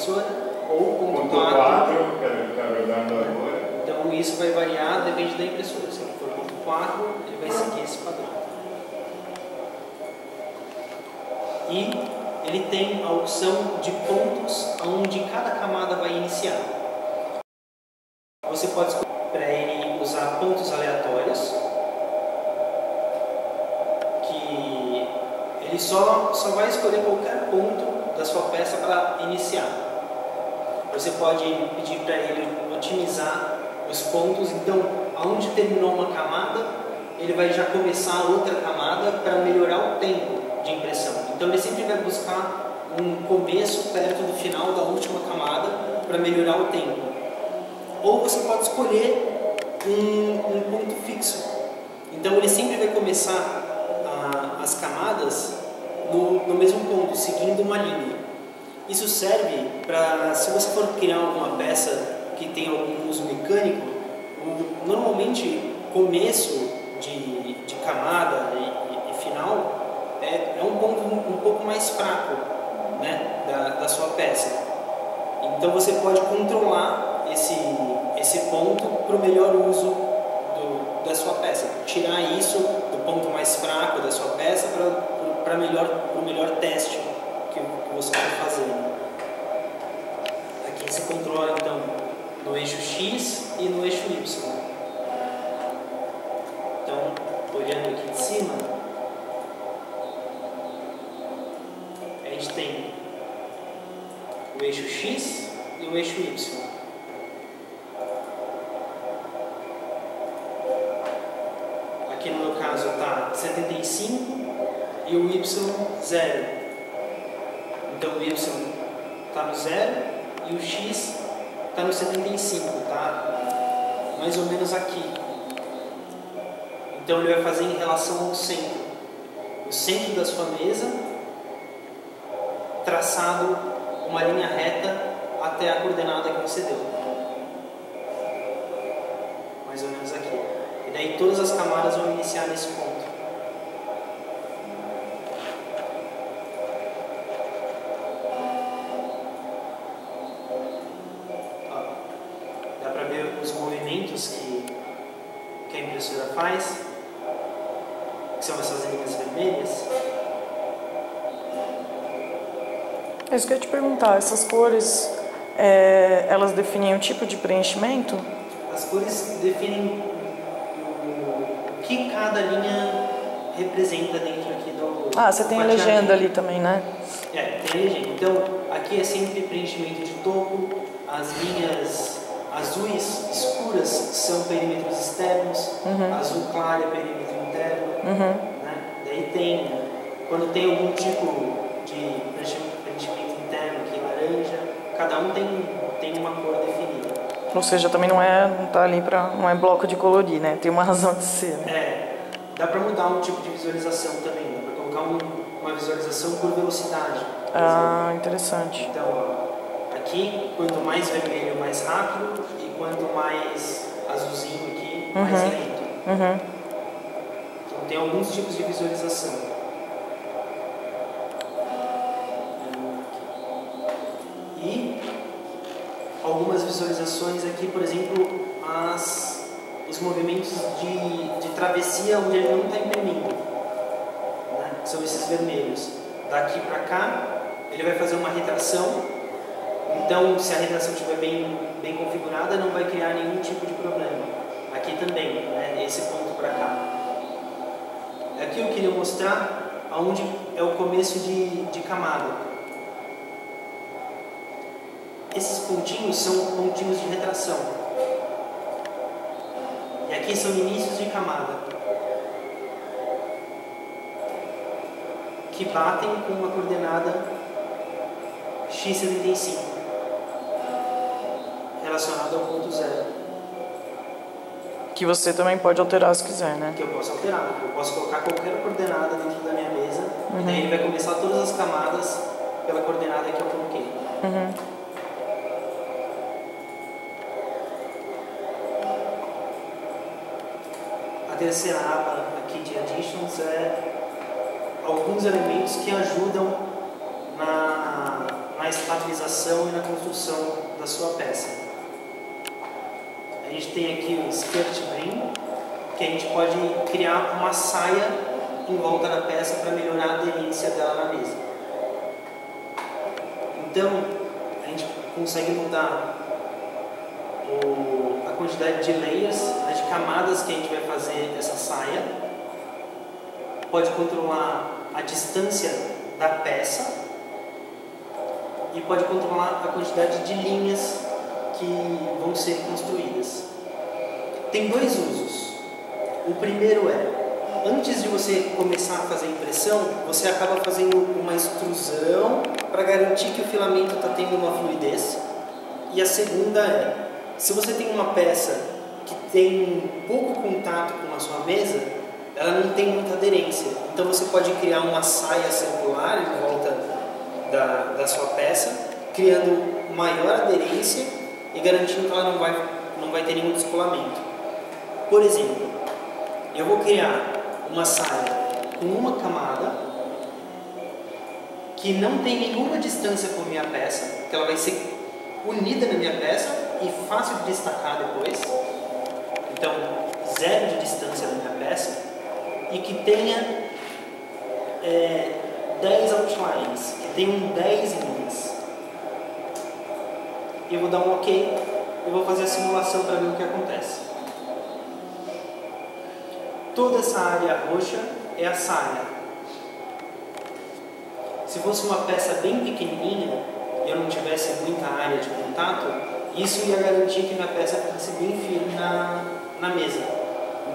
ou Ponto 0.4. 4, que está rodando agora. Então isso vai variar, depende da impressora. Se ele for ponto 4, ele vai seguir esse padrão. E ele tem a opção de pontos onde cada camada vai iniciar. Você pode escolher para ele usar pontos aleatórios, que ele só, só vai escolher qualquer ponto da sua peça para iniciar. Você pode pedir para ele otimizar os pontos, então aonde terminou uma camada, ele vai já começar outra camada para melhorar o tempo de impressão. Então ele sempre vai buscar um começo perto do final da última camada para melhorar o tempo. Ou você pode escolher um, um ponto fixo. Então ele sempre vai começar a- as camadas no, no mesmo ponto, seguindo uma linha. Isso serve para, se você for criar alguma peça que tem algum uso mecânico, normalmente começo de, de camada e, e- e final é, é um ponto um, um pouco mais fraco né, da, da sua peça. Então você pode controlar esse, esse ponto para o melhor uso do, da sua peça. Tirar isso do ponto mais fraco da sua peça para melhor, o melhor teste está fazendo. Aqui você controla então no eixo X e no eixo Y. Então, olhando aqui de cima, a gente tem o eixo X e o eixo Y. Aqui no meu caso está 75 e o Y 0. Então o Y está no 0 e o X está no 75, tá? Mais ou menos aqui. Então ele vai fazer em relação ao centro. O centro da sua mesa traçado uma linha reta até a coordenada que você deu. Mais ou menos aqui. E daí todas as camadas vão iniciar nesse ponto. impressora faz, que são essas linhas vermelhas. É isso que eu ia te perguntar. Essas cores, é, elas definem o tipo de preenchimento? As cores definem o, que cada linha representa dentro aqui do. Ah, você tem a legenda ali também, né? É, tem a legenda. Então, aqui é sempre preenchimento de topo, as linhas azuis escuras são perímetros externos, azul claro é perímetro interno. Uhum. Né? Daí tem, quando tem algum tipo de preenchimento cada um tem, tem uma cor definida. Ou seja, também não é, não tá ali para, não é bloco de colorir, né? Tem uma razão de ser. Né? É, dá para mudar um tipo de visualização também, dá para colocar um, uma visualização por velocidade. por Ah, interessante. Então, ó, aqui, quanto mais vermelho, mais rápido, e quanto mais azulzinho aqui, mais Uhum. lento. Uhum. Então, tem alguns tipos de visualização. Algumas visualizações aqui, por exemplo, as, os movimentos de, de travessia onde ele não está imprimindo. Né? São esses vermelhos. Daqui para cá, ele vai fazer uma retração. Então, se a retração estiver bem, bem configurada, não vai criar nenhum tipo de problema. Aqui também, né? esse ponto para cá. Aqui eu queria mostrar aonde é o começo de, de camada. Esses pontinhos são pontinhos de retração. E aqui são inícios de camada. Que batem com uma coordenada x75 relacionada ao ponto zero. Que você também pode alterar se quiser, né? que eu posso alterar. Eu posso colocar qualquer coordenada dentro da minha mesa e daí ele vai começar todas as camadas pela coordenada que eu coloquei. Uhum. Terceira aba aqui de Additions é alguns elementos que ajudam na, na estabilização e na construção da sua peça. A gente tem aqui o skirt brim, que a gente pode criar uma saia em volta da peça para melhorar a aderência dela na mesa. Então, a gente consegue mudar o- a quantidade de layers, né, camadas que a gente vai fazer essa saia. Pode controlar a distância da peça e pode controlar a quantidade de linhas que vão ser construídas. Tem dois usos. O primeiro é, antes de você começar a fazer impressão, você acaba fazendo uma extrusão para garantir que o filamento está tendo uma fluidez. E a segunda é, se você tem uma peça tem pouco contato com a sua mesa, ela não tem muita aderência. Então você pode criar uma saia circular em volta da, da sua peça, criando maior aderência e garantindo que ela não vai, não vai ter nenhum descolamento. Por exemplo, eu vou criar uma saia com uma camada que não tem nenhuma distância com a minha peça, que ela vai ser unida na minha peça e fácil de destacar depois. Então, zero de distância da minha peça e que tenha é, 10 outlines, que tenham 10 linhas. Eu vou dar um OK, eu vou fazer a simulação para ver o que acontece. Toda essa área roxa é a saia. Se fosse uma peça bem pequenininha e eu não tivesse muita área de contato, isso ia garantir que minha peça ficasse bem firme na, na mesa.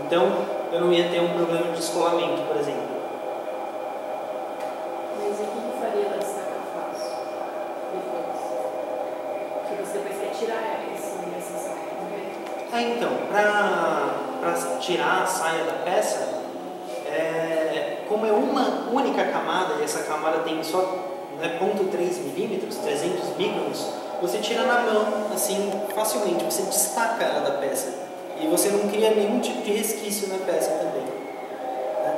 Então, eu não ia ter um problema de descolamento, por exemplo. Mas o que faria ela destacar fácil depois? Que você depois quer tirar esse, essa saia, né? Ah, então, para tirar a saia da peça, é, como é uma única camada, e essa camada tem só né, 0.3 milímetros, 300 microns, você tira na mão, assim, facilmente, você destaca ela da peça. E você não cria nenhum tipo de resquício na peça também. né?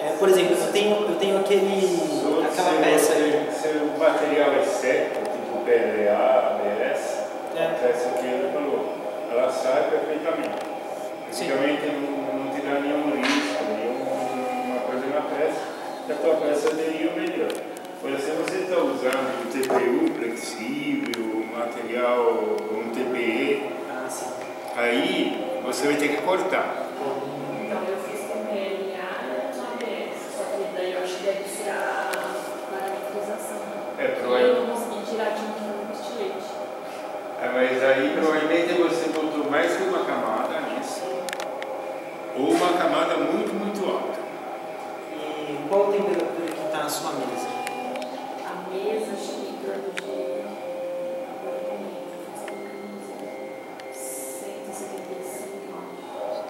É, por exemplo, eu tenho, eu tenho aquele, aquela se, peça aí. se o material é seco, tipo PLA, ABS, É. essa aqui ele falou, ela sai perfeitamente. Sim. Antigamente não, evitar nenhum risco, nenhuma coisa na peça, que a tua peça aderir melhor. Por exemplo, você está usando um TPU flexível, material, um TPE, Ah, sim. Aí você vai ter que cortar. Então eu fiz com PLA ABS, só que daí eu acho que deve ser a parametrização. É, E pro- eu não consegui tirar de um estilete. Ah, mas aí provavelmente você botou mais que uma camada nisso, ou uma camada muito, muito alta. E qual a temperatura que está na sua mesa? A mesa acho que em torno de. Agora eu não lembro, faz tempo, 175, eu acho.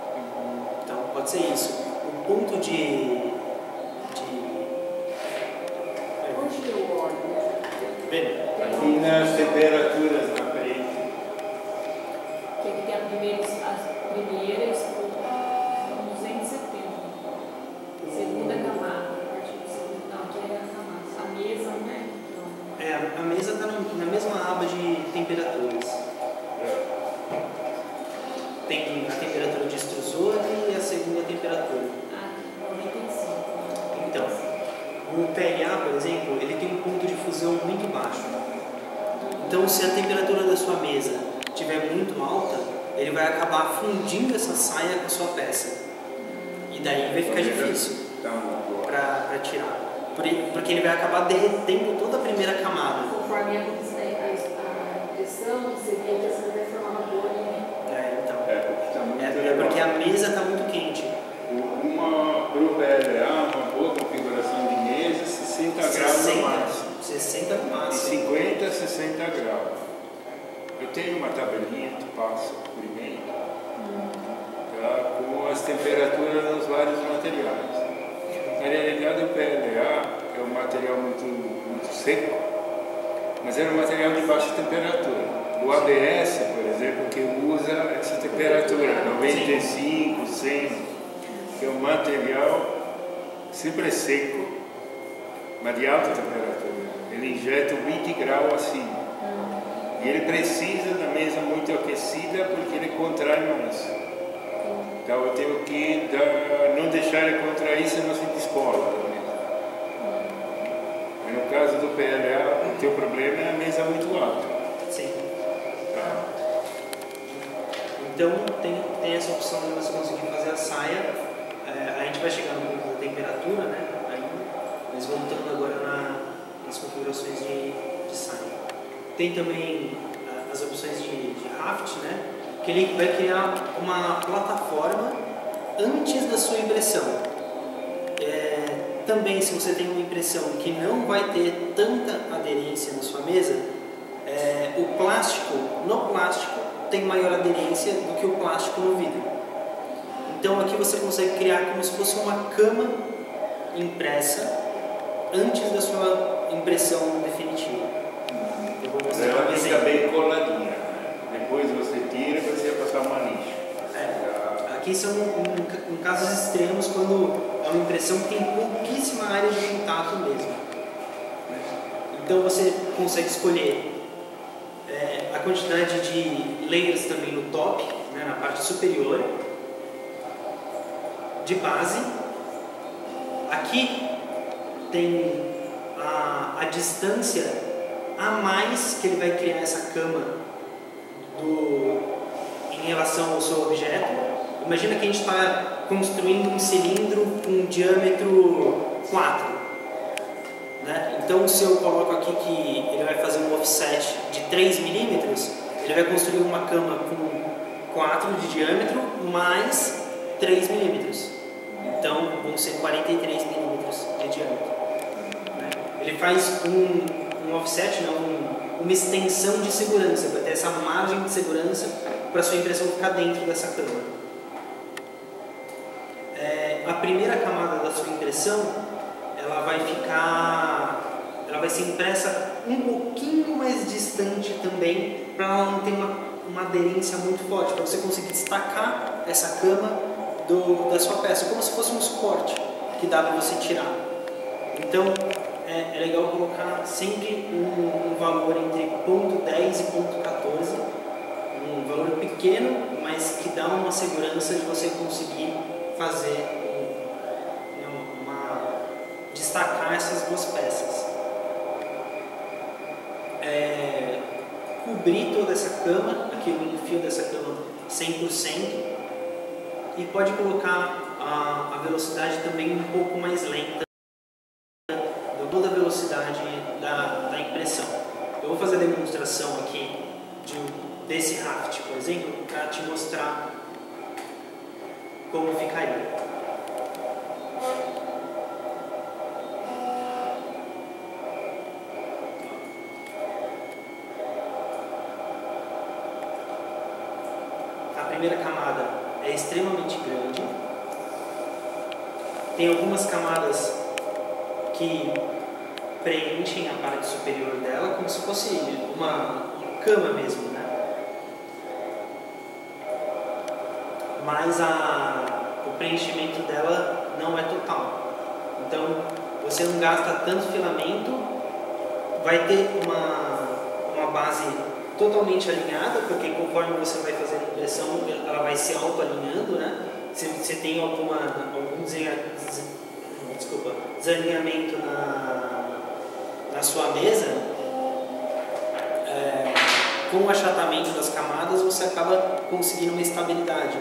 Então, pode ser isso. O ponto de. de Onde que eu olho? Vendo? Aqui nas temperaturas na frente. Que aqui tem a primeira, as primeiras com 270. Segunda camada, a partir do segundo. Não, aqui é a camada. A mesa, né? Então, É, a mesa está na mesma aba de temperaturas. Tem a temperatura de extrusor e a segunda temperatura. ah, 95. Então, o PLA, por exemplo, ele tem um ponto de fusão muito baixo. Então, se a temperatura da sua mesa estiver muito alta, ele vai acabar fundindo essa saia com a sua peça. E daí vai ficar difícil Então, agora. para tirar. Por i- Porque ele vai acabar derretendo toda a primeira camada. Conforme a, a impressão, você vê que você vai formar uma bolha, né? É, então. É, porque tá muito É, é porque a elevado. mesa está muito quente. Uma, para o PLA, uma boa configuração de mesa, 60 graus no máximo. 60 no De máximo. 50 a 60 graus. Eu tenho uma tabelinha que passa por e-mail tá, com as temperaturas dos vários materiais. Na realidade, o PLA é um material muito, muito seco, mas é um material de baixa temperatura. O ABS, por exemplo, que usa essa temperatura, 95, 100, que é um material sempre seco, mas de alta temperatura. Ele injeta 20 graus acima. E ele precisa da mesa muito aquecida porque ele contrai mais. Então eu tenho que dar- não deixar ele contrair, senão se descola da mesa. Mas no caso do PLA, o teu problema é a mesa muito alta. Sim. Tá? Então tem, tem essa opção de você conseguir fazer a saia. É, a gente vai chegar no ponto da temperatura, né? Ainda. Mas voltando agora na- nas configurações de, de saia. Tem também ah, as opções de, de raft, né? Que ele vai criar uma plataforma antes da sua impressão. É, também, se você tem uma impressão que não vai ter tanta aderência na sua mesa, é, o plástico, no plástico, tem maior aderência do que o plástico no vidro. Então aqui você consegue criar como se fosse uma cama impressa antes da sua impressão definitiva. Eu vou mostrar Ela um fica exemplo. bem coladinha. né? Depois você tira e você vai passar uma lixa. É, aqui são em, em casos extremos quando é uma impressão que tem pouquíssima área de contato mesmo. né? Então você consegue escolher é, a quantidade de layers também no top, né, na parte superior, de base. Aqui tem a, a distância a mais que ele vai criar essa cama do, em relação ao seu objeto. Imagina que a gente está construindo um cilindro com diâmetro 4. Né? Então, se eu coloco aqui que ele vai fazer um offset de 3 milímetros, ele vai construir uma cama com 4 de diâmetro mais 3 milímetros. Então, vão ser 43 milímetros de diâmetro. né? Ele faz um, um offset, não, um- uma extensão de segurança, para ter essa margem de segurança para sua impressão ficar dentro dessa câmara. A primeira camada da sua impressão, ela vai ficar, ela vai ser impressa um pouquinho mais distante também, para ela não ter uma, uma aderência muito forte, para você conseguir destacar essa cama do, da sua peça, como se fosse um suporte que dá para você tirar. Então, é, é legal colocar sempre um, um valor entre ponto 10 e ponto 14, um valor pequeno, mas que dá uma segurança de você conseguir fazer destacar essas duas peças. É, cobrir toda essa cama, aqui o enfio dessa cama 100% e pode colocar a, a velocidade também um pouco mais lenta de toda a velocidade da, da impressão. Eu vou fazer a demonstração aqui de, um- desse raft, por exemplo, para te mostrar como ficaria. A primeira camada é extremamente grande. Tem algumas camadas que preenchem a parte superior dela como se fosse uma cama mesmo, né? Mas a, o preenchimento dela não é total. Então você não gasta tanto filamento, vai ter uma, uma base totalmente alinhada, porque conforme você vai fazendo a impressão, ela vai se auto-alinhando, né? Se você tem alguma, algum desculpa, desalinhamento na, na sua mesa, é, com o achatamento das camadas, você acaba conseguindo uma estabilidade.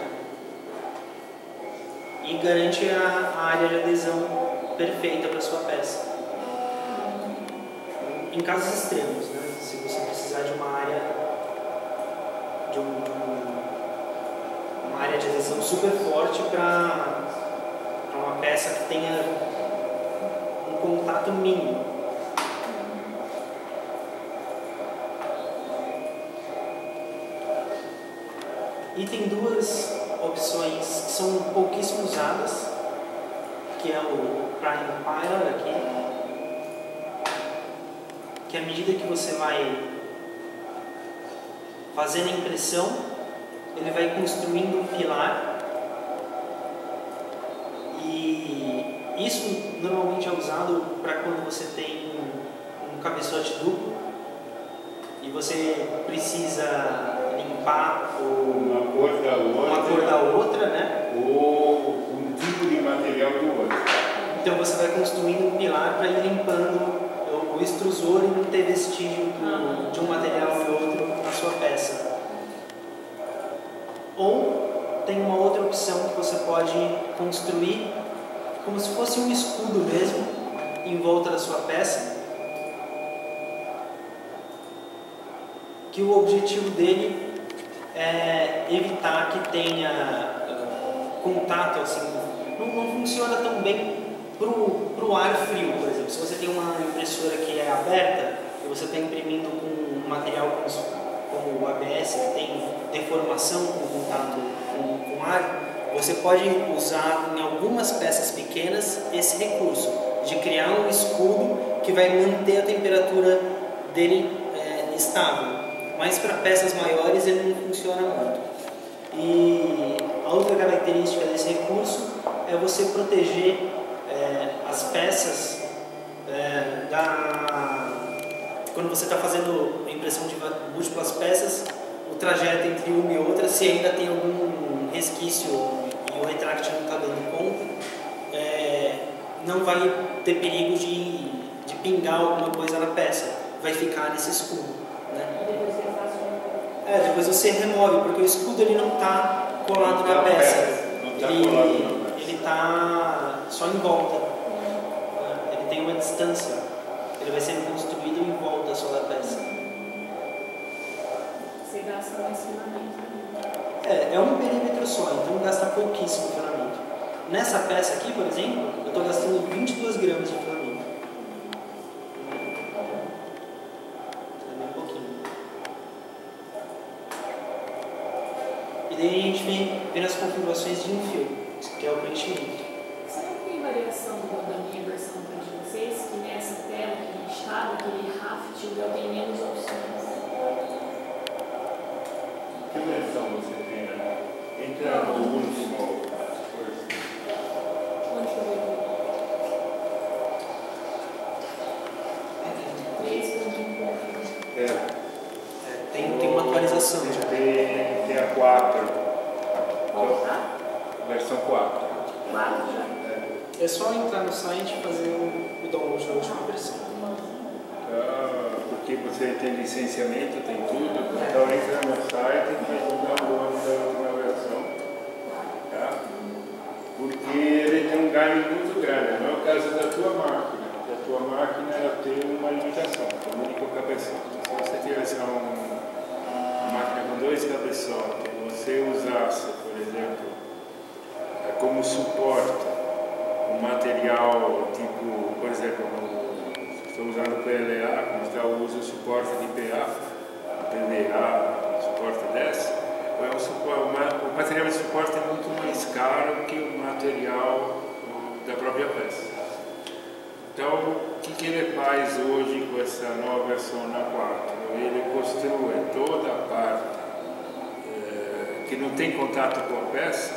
E garante a, a área de adesão perfeita para sua peça. Em casos extremos, né? se você precisar de uma área de, um, de um- adesão super forte para uma peça que tenha um contato mínimo. E tem duas opções que são pouquíssimo usadas, que é o Prime Pilot aqui, que à medida que você vai fazendo a impressão, ele vai construindo um pilar e isso normalmente é usado para quando você tem um, um cabeçote duplo e você precisa limpar o, Uma cor da outra. uma cor da outra, né? Ou um tipo de material do outro. Então você vai construindo um pilar para ir limpando o, extrusor e não ter vestígio do- de um material e outro na sua peça. Ou tem uma outra opção que você pode construir como se fosse um escudo mesmo em volta da sua peça. Que o objetivo dele é evitar que tenha ah, contato assim. Não, não funciona tão bem para o ar frio, por exemplo. Se você tem uma impressora que é aberta e você está imprimindo com um material como, como o ABS, que tem deformação com contato com, com ar, você pode usar em algumas peças pequenas esse recurso de criar um escudo que vai manter a temperatura dele é, estável. Mas para peças maiores ele não funciona muito. E a outra característica desse recurso é você proteger é, as peças é, da. Quando você está fazendo impressão de múltiplas peças, o trajeto entre uma e outra, se ainda tem algum resquício e o retract não está dando conta, é, não vai ter perigo de, de pingar alguma coisa na peça, vai ficar nesse escudo. Né? E depois é É, depois você remove, porque o escudo ele não está colado Não na tá peça. tá ele, colado na peça. Ele está só em volta. né? Ele tem uma distância. Ele vai sendo construído em volta só da peça. Você gasta mais filamento. né? É, é um perímetro só, então gasta pouquíssimo filamento. Nessa peça aqui, por exemplo, eu estou gastando 22 gramas de filamento. É bem pouquinho. E daí a gente vem, vem nas configurações de enfio, que é o preenchimento. Será que tem variação da minha versão para de vocês? Que nessa tela que a gente estava, aquele raft, o meu tem menos opções. Que versão você tem? né? Que eu vou? 3.1. É, É, tem, tem uma atualização já. Tem, tem a 4, Qual tá? versão 4. Quatro já. É só entrar no site e fazer o, o download da última versão. Ah, porque você tem licenciamento, tem tudo, então entra no site e faz o download da última versão. Tá? Porque ele tem um ganho muito grande, não é o caso da tua máquina. A tua máquina ela tem uma limitação, é um único cabeçote. Se você tivesse uma máquina com dois cabeçotes, você usasse, por exemplo, eh, como suporte um material tipo, por exemplo, estou usando PLA, como está o uso suporte de PA, PDA, suporte desse, é suporte, o material de suporte é muito mais caro que o material da própria peça. Então, o que, ele faz hoje com essa nova versão na 4? Ele construi toda a parte eh, que não tem contato com a peça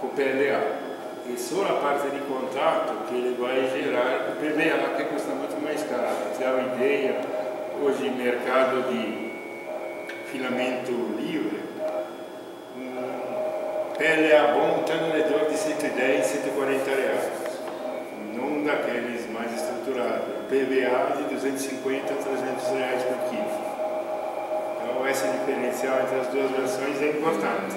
com o PLA. E só a parte de contato que ele vai gerar o PVA, que custa muito mais caro. Você dá uma ideia, hoje mercado de filamento livre, um PLA bom está no redor de 110, 140 reais. Não daqueles mais estruturados. PVA de 250 a 300 reais por quilo. Então essa diferencial entre as duas versões é importante.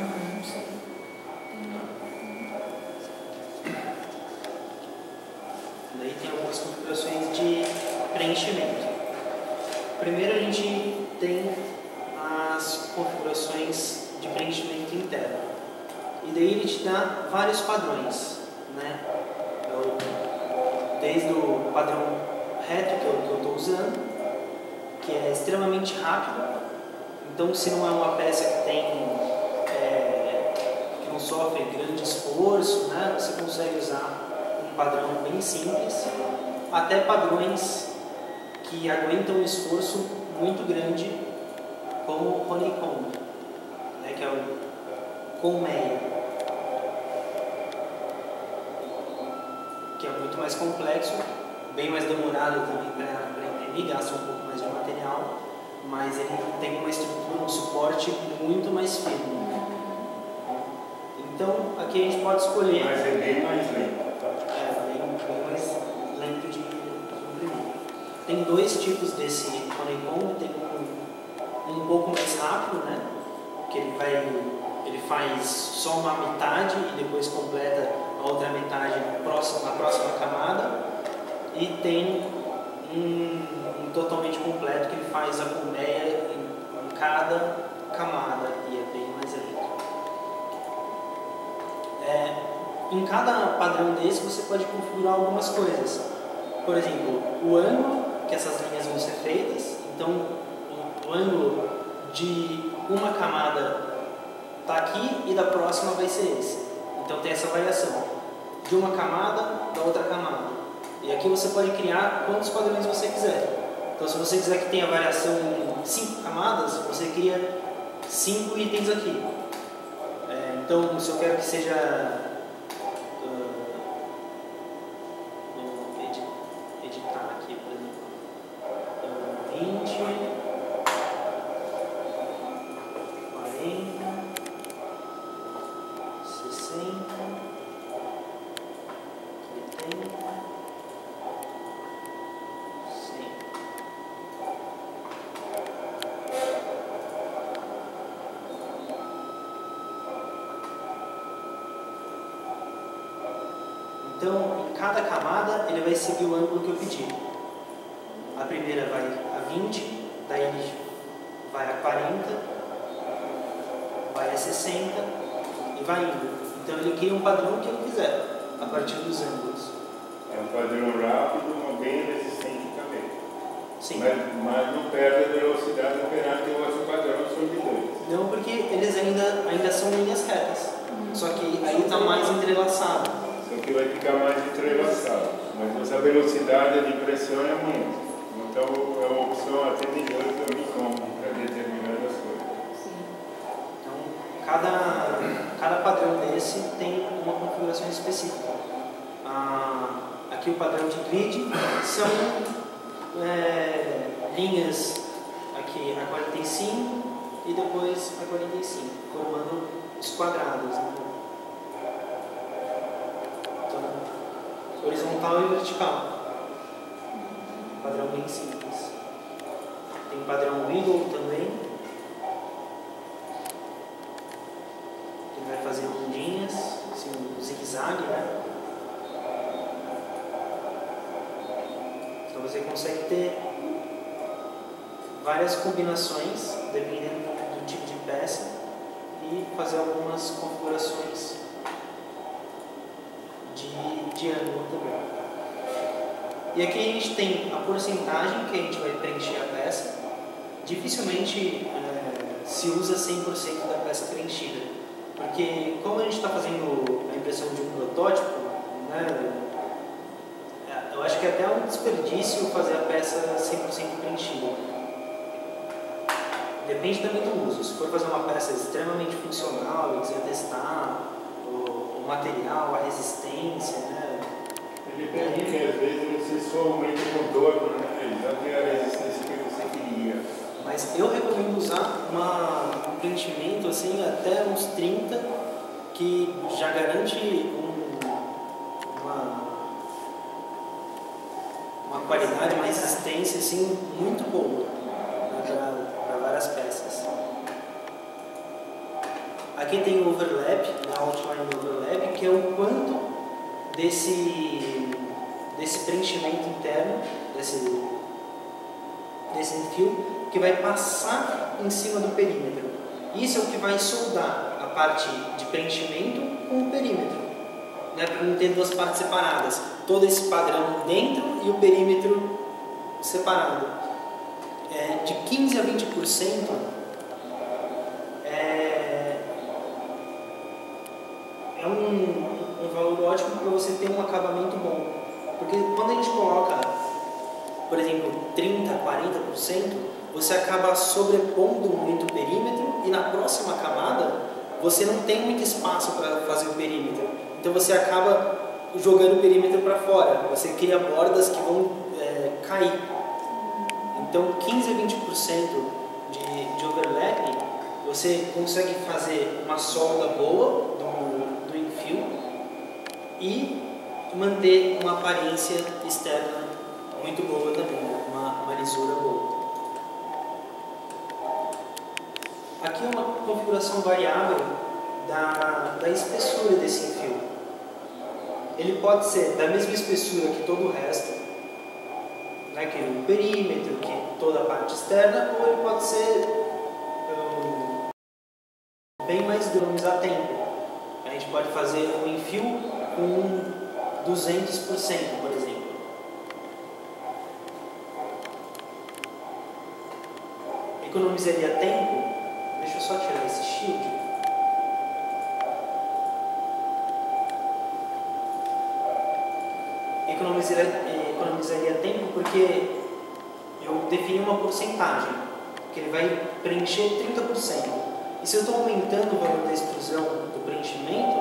Daí tem algumas configurações de preenchimento. Primeiro a gente tem configurações de preenchimento interno. E daí ele te dá vários padrões, né? Eu, desde o padrão reto que eu estou usando, que é extremamente rápido. Então se não é uma peça que tem é, que não sofre grande esforço, né? Você consegue usar um padrão bem simples, até padrões que aguentam um esforço muito grande, como o honeycomb, né, que é o colmeia, que é muito mais complexo, bem mais demorado também para imprimir, gasta um pouco mais de material, mas ele tem uma estrutura, um suporte muito mais firme. Então, aqui a gente pode escolher. Mas é bem mais lento. É, bem, bem mais lento de imprimir. Tem dois tipos desse honeycomb, tem um, pouco mais rápido, né? Que ele vai, ele faz só uma metade e depois completa a outra metade próxima, na próxima camada. E tem um, um totalmente completo que ele faz a colmeia em, em cada camada e é bem mais lento. É, em cada padrão desse você pode configurar algumas coisas. Por exemplo, o ângulo que essas linhas vão ser feitas. Então, o, ângulo de uma camada está aqui e da próxima vai ser esse. Então tem essa variação de uma camada da outra camada. E aqui você pode criar quantos padrões você quiser. Então, se você quiser que tenha variação em cinco camadas, você cria cinco itens aqui. É, então, se eu quero que seja desperdício fazer a peça 100% preenchida. Depende também do uso. Se for fazer uma peça extremamente funcional e quiser testar o, o material, a resistência, né, Depende, porque às vezes você só aumenta o contorno, né? Já tem a resistência que você queria. Mas eu recomendo usar uma, um preenchimento assim até uns 30, que já garante um, uma, uma qualidade, uma resistência assim, muito boa né, para várias peças. Aqui tem o overlap, né, a outline do overlap, que é o quanto desse, desse preenchimento interno, desse, desse fio, que vai passar em cima do perímetro. Isso é o que vai soldar a parte de preenchimento com o perímetro, né, para não ter duas partes separadas. Todo esse padrão dentro e o perímetro separado. É, de 15 a 20% é, é um, um valor ótimo para você ter um acabamento bom. Porque quando a gente coloca, por exemplo, 30%, 40%, você acaba sobrepondo muito o perímetro e na próxima camada você não tem muito espaço para fazer o perímetro. Então você acaba jogando o perímetro para fora. Você cria bordas que vão cair. Então 15 a 20% de, de overlap você consegue fazer uma solda boa do, do enfio e manter uma aparência externa muito boa também, uma, uma lisura boa. Aqui é uma configuração variável da, da espessura desse enfio. Ele pode ser da mesma espessura que todo o resto, né, que o perímetro, que toda a parte externa, ou ele pode ser um, bem mais grãos a tempo. A gente pode fazer um enfio com 200%, por exemplo. Economizaria tempo? Deixa eu só tirar esse shield. Economizaria, economizaria tempo porque eu defini uma porcentagem, que ele vai preencher 30%. E se eu estou aumentando o valor da extrusão do preenchimento,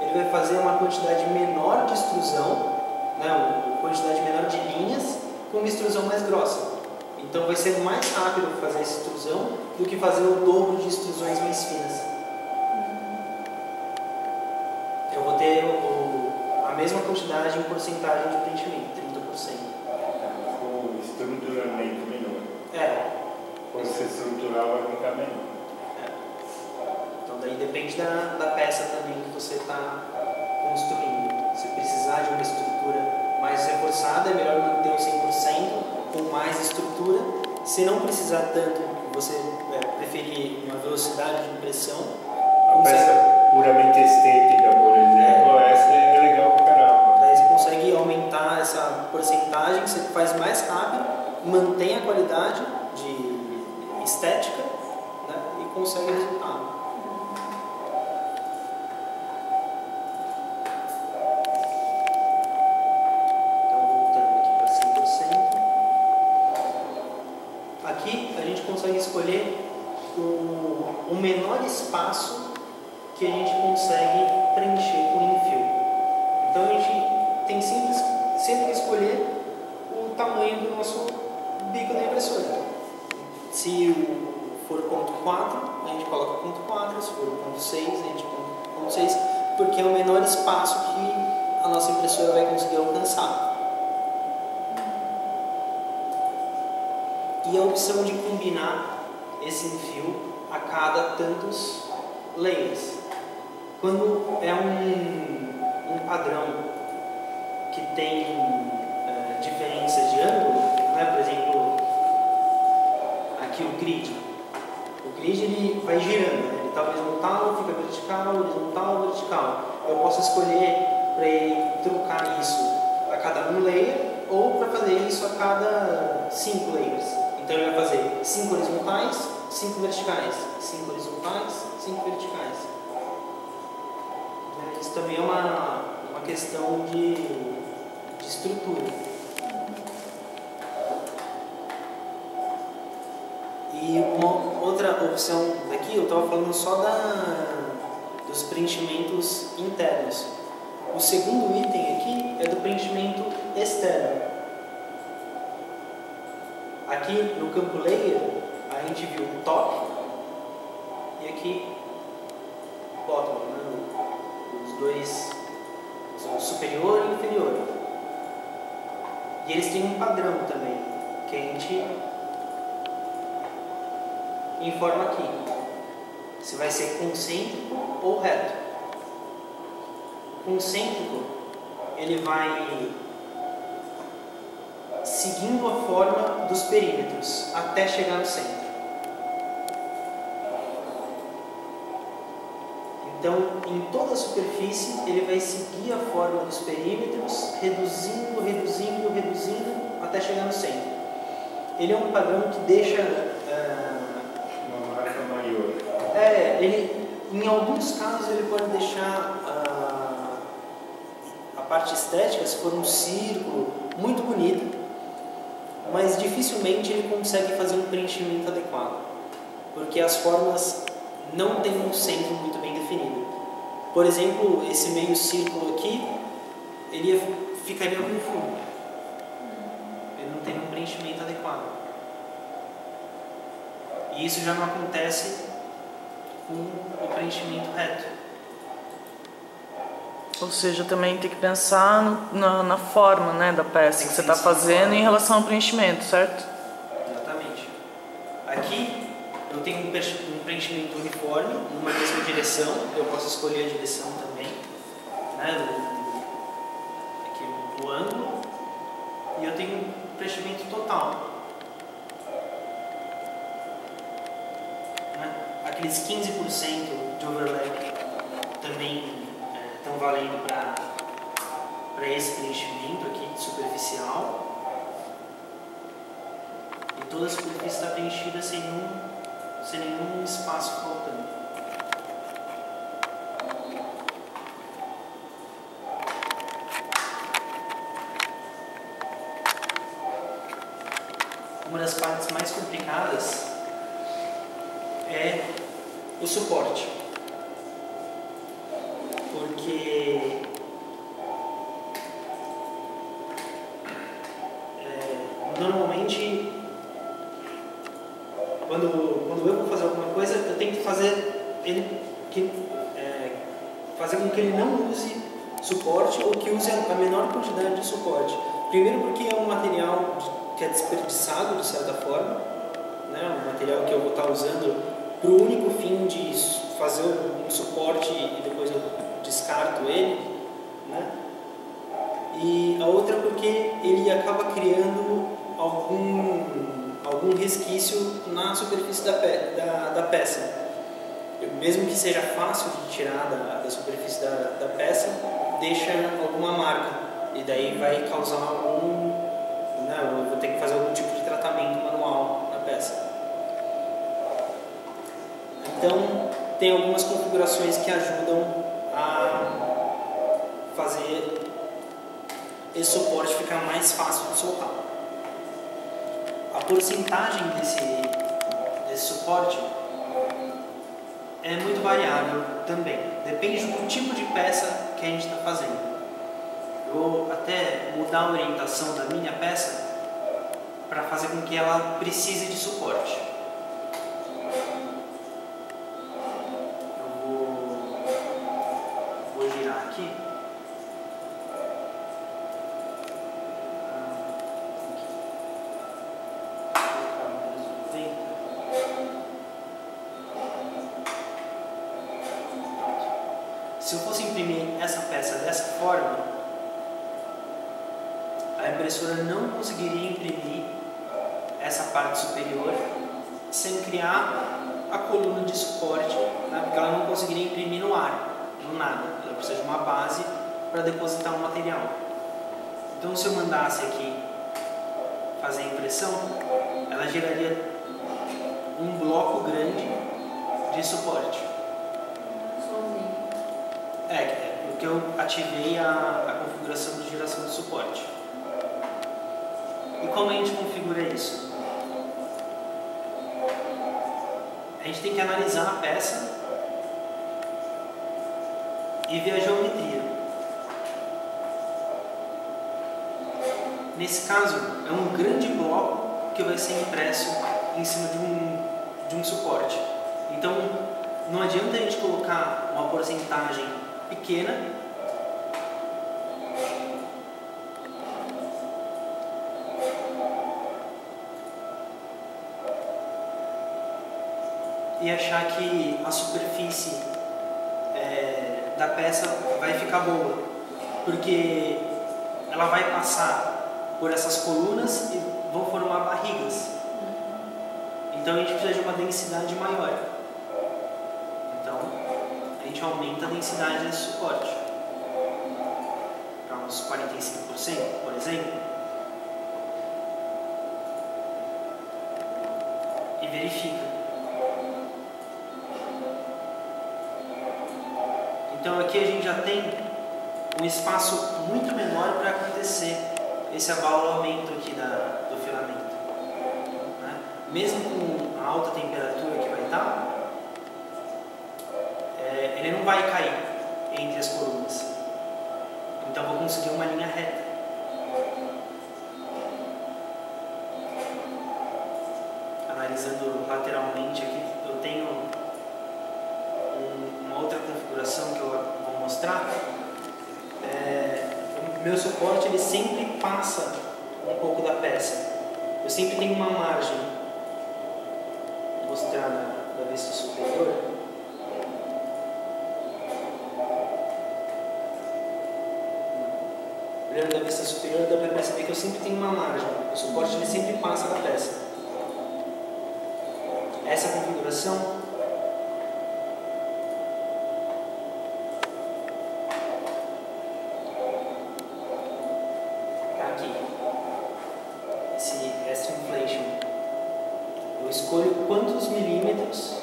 ele vai fazer uma quantidade menor de extrusão, né, uma quantidade menor de linhas, com uma extrusão mais grossa. Então vai ser mais rápido fazer essa extrusão do que fazer o dobro de extrusões mais finas. Eu vou ter o, a mesma quantidade em porcentagem de preenchimento, 30%. O estruturamento menor. É, Quando você estruturar vai ficar menor. Então daí depende da, da peça também que você está construindo. Se precisar de uma estrutura mais reforçada, é melhor manter o 100% com mais estrutura. Se não precisar tanto, você é, preferir uma velocidade de impressão, A peça puramente estética, por exemplo, essa é legal pra caramba. daí você consegue aumentar essa porcentagem, você faz mais rápido, mantém a qualidade de estética né, e consegue resultado. Então, voltando aqui para 100%. Aqui a gente consegue escolher o, o menor espaço que a gente consegue preencher com enfio. Então a gente tem sempre, sempre que escolher o tamanho do nosso bico da impressora. Se for ponto 4, a gente coloca ponto 4, se for ponto 6, a gente coloca ponto 6, porque é o menor espaço que a nossa impressora vai conseguir alcançar. E a opção de combinar esse enfio a cada tantos layers. Quando é um, um padrão que tem eh, diferenças de ângulo, né? por exemplo, aqui o grid. O grid ele vai girando, né? ele está horizontal, fica vertical, horizontal, vertical. Eu posso escolher para ele trocar isso a cada um layer ou para fazer isso a cada cinco layers. Então ele vai fazer cinco horizontais, cinco verticais, cinco horizontais, cinco verticais. Né? Isso também é uma, uma questão de, de estrutura. E uma outra opção daqui, eu estava falando só da, dos preenchimentos internos. O segundo item aqui é do preenchimento externo. Aqui no campo layer, a gente viu o top e aqui bottom, né? os dois, o superior e inferior. E eles têm um padrão também, que a gente informa aqui se vai ser concêntrico ou reto. Concêntrico, ele vai seguindo a forma dos perímetros até chegar no centro. Então, em toda a superfície, ele vai seguir a forma dos perímetros, reduzindo, reduzindo, reduzindo, até chegar no centro. Ele é um padrão que deixa maior. Ele, em alguns casos ele pode deixar ah, a parte estética, se for um círculo, muito bonita, mas dificilmente ele consegue fazer um preenchimento adequado, porque as formas não têm um centro muito bem definido. Por exemplo, esse meio círculo aqui, ele ia- ficaria com fundo. Ele não tem um preenchimento adequado. E isso já não acontece com o preenchimento reto. Ou seja, também tem que pensar no- na, na forma né, da peça que você está fazendo em relação ao preenchimento, certo? Exatamente. Aqui eu tenho um preench- preenchimento uniforme, numa mesma direção, eu posso escolher a direção também, né, do- aqui o ângulo, e eu tenho um preenchimento total. Né? Aqueles 15% de overlap também estão valendo para esse preenchimento aqui superficial. E toda a superfície está preenchida sem, nenhum, sem nenhum espaço faltando. Uma das partes mais complicadas é o suporte. Porque é, normalmente quando, quando eu vou fazer alguma coisa, eu tenho que fazer ele que, é, fazer com que ele não use suporte ou que use a menor quantidade de suporte. Primeiro porque é um material que é desperdiçado de certa forma, né? um material que eu vou estar usando para o único fim de fazer um suporte e depois eu descarto ele. Né? E a outra porque ele acaba criando algum, algum resquício na superfície da, pe- da, da peça. Mesmo que seja fácil de tirar da, da superfície da, da peça, deixa alguma marca. E daí vai causar algum. Né, eu vou ter que fazer algum tipo de tratamento manual na peça. Então, tem algumas configurações que ajudam a fazer esse suporte ficar mais fácil de soltar. A porcentagem desse, desse suporte é muito variável também. Depende do tipo de peça que a gente está fazendo. Eu vou até mudar a orientação da minha peça para fazer com que ela precise de suporte. Eu vou, vou girar aqui. Se eu fosse imprimir essa peça dessa forma, a impressora não conseguiria imprimir essa parte superior sem criar a coluna de suporte, né? porque ela não conseguiria imprimir no ar, no nada. Ela precisa de uma base para depositar o material. Então, se eu mandasse aqui fazer a impressão, ela geraria um bloco grande de suporte. Sozinho. É, é porque eu ativei a, a configuração de geração de suporte. E como a gente configura isso? A gente tem que analisar a peça e ver a geometria. Nesse caso, é um grande bloco que vai ser impresso em cima de um, de um suporte. Então, não adianta a gente colocar uma porcentagem pequena e achar que a superfície é, da peça vai ficar boa, porque ela vai passar por essas colunas e vão formar barrigas. Então a gente precisa de uma densidade maior. Então a gente aumenta a densidade desse suporte para uns 45%, por exemplo. E verifica. Então aqui a gente já tem um espaço muito menor para acontecer esse abaulamento aqui da, do filamento. Né? Mesmo com a alta temperatura que vai estar, é, ele não vai cair entre as colunas. Então vou conseguir uma linha reta. Analisando lateralmente aqui, eu tenho um- uma outra configuração que eu vou mostrar. Meu suporte ele sempre passa um pouco da peça. Eu sempre tenho uma margem. Na, na vista superior. Olhando da vista superior dá para perceber que eu sempre tenho uma margem. O suporte ele sempre passa da peça. Essa configuração tá aqui. Esse extra inflation. Eu escolho quantos milímetros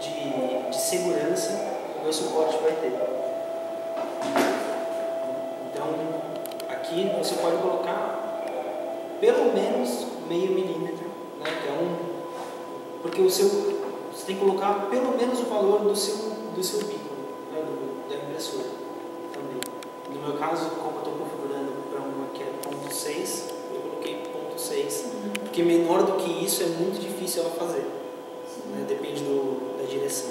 de, de segurança o meu suporte vai ter. Então, aqui você pode colocar pelo menos meio milímetro, né, que é um porque o seu, você tem que colocar pelo menos o valor do seu, do seu pico, né, do, da impressora também. No meu caso, como eu estou configurando para uma que é ponto .6, eu coloquei ponto .6, porque menor do que isso é muito difícil ela fazer, né, depende do, da direção.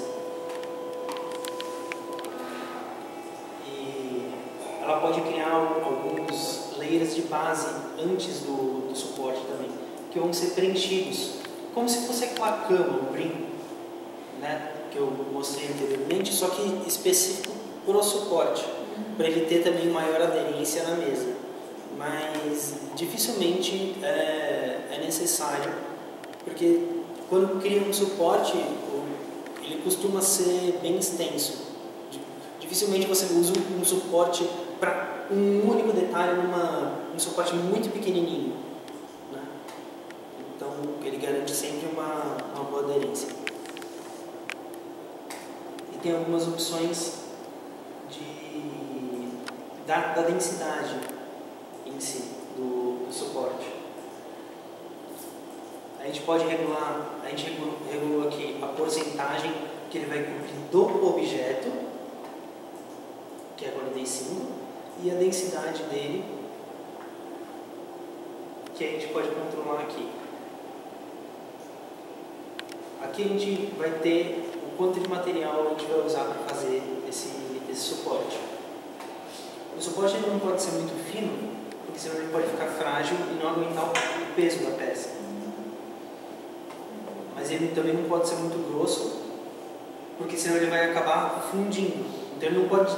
E ela pode criar alguns layers de base antes do, do suporte também, que vão ser preenchidos como se fosse aquela cama, o brim, né, que eu mostrei anteriormente, só que específico para o suporte, para ele ter também maior aderência na mesa. Mas dificilmente é, é necessário, porque quando cria um suporte, ele costuma ser bem extenso. Di- Dificilmente você usa um suporte um único detalhe numa um suporte muito pequenininho. né? Então, ele garante sempre uma, uma boa aderência. E tem algumas opções de, da, da densidade em si, do, do suporte. A gente pode regular, a gente regu- regulou aqui a porcentagem que ele vai cobrir do objeto, que é 45, e a densidade dele, que a gente pode controlar aqui. Aqui a gente vai ter o quanto de material a gente vai usar para fazer esse, esse suporte. O suporte não pode ser muito fino, porque senão ele pode ficar frágil e não aguentar o peso da peça. Mas ele também não pode ser muito grosso, porque senão ele vai acabar fundindo Então ele não pode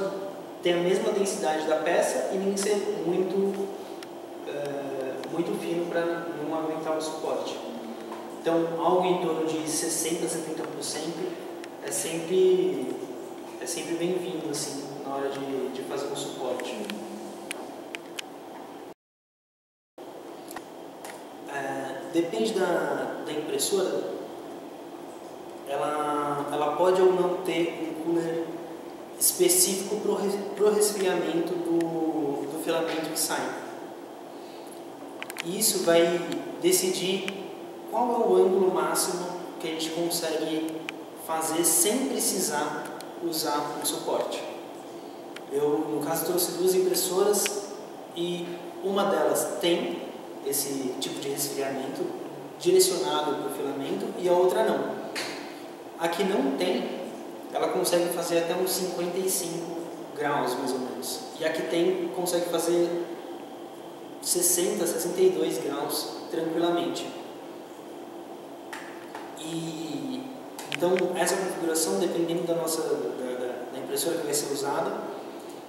ter a mesma densidade da peça e nem ser muito, eh, muito fino para não aumentar o suporte. Então algo em torno de 60 a 70% é sempre, é sempre bem-vindo assim, na hora de, de fazer um suporte. É, depende da, da impressora, ela, ela pode ou não ter um cooler específico para o resfriamento do, do filamento que sai. Isso vai decidir qual é o ângulo máximo que a gente consegue fazer sem precisar usar um suporte. Eu, no caso, trouxe duas impressoras e uma delas tem esse tipo de resfriamento direcionado para o filamento e a outra não. A que não tem, ela consegue fazer até uns 55 graus mais ou menos. E a que tem consegue fazer 60, 62 graus tranquilamente. E então essa configuração, dependendo da nossa da, da, da impressora que vai ser usada,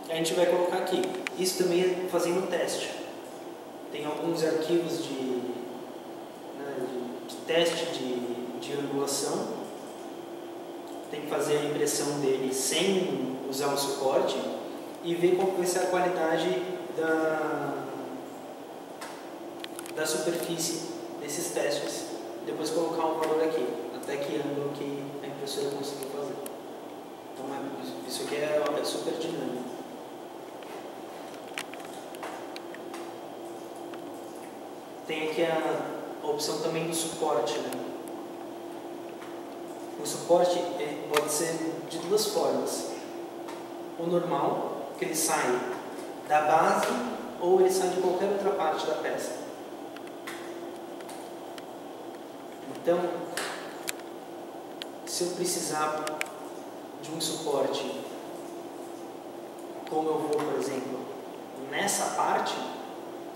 a gente vai colocar aqui. Isso também é fazendo teste. Tem alguns arquivos de, né, de, de teste de, de angulação. Tem que fazer a impressão dele sem usar o suporte e ver qual vai ser a qualidade da, da superfície desses testes. Depois colocar um valor aqui, até que ângulo que a impressora conseguiu fazer. Então é, isso aqui é, é super dinâmico. tem aqui a, a opção também do suporte. Né? O suporte pode ser de duas formas. O normal, que ele sai da base ou ele sai de qualquer outra parte da peça. Então, se eu precisar de um suporte, como eu vou, por exemplo, nessa parte,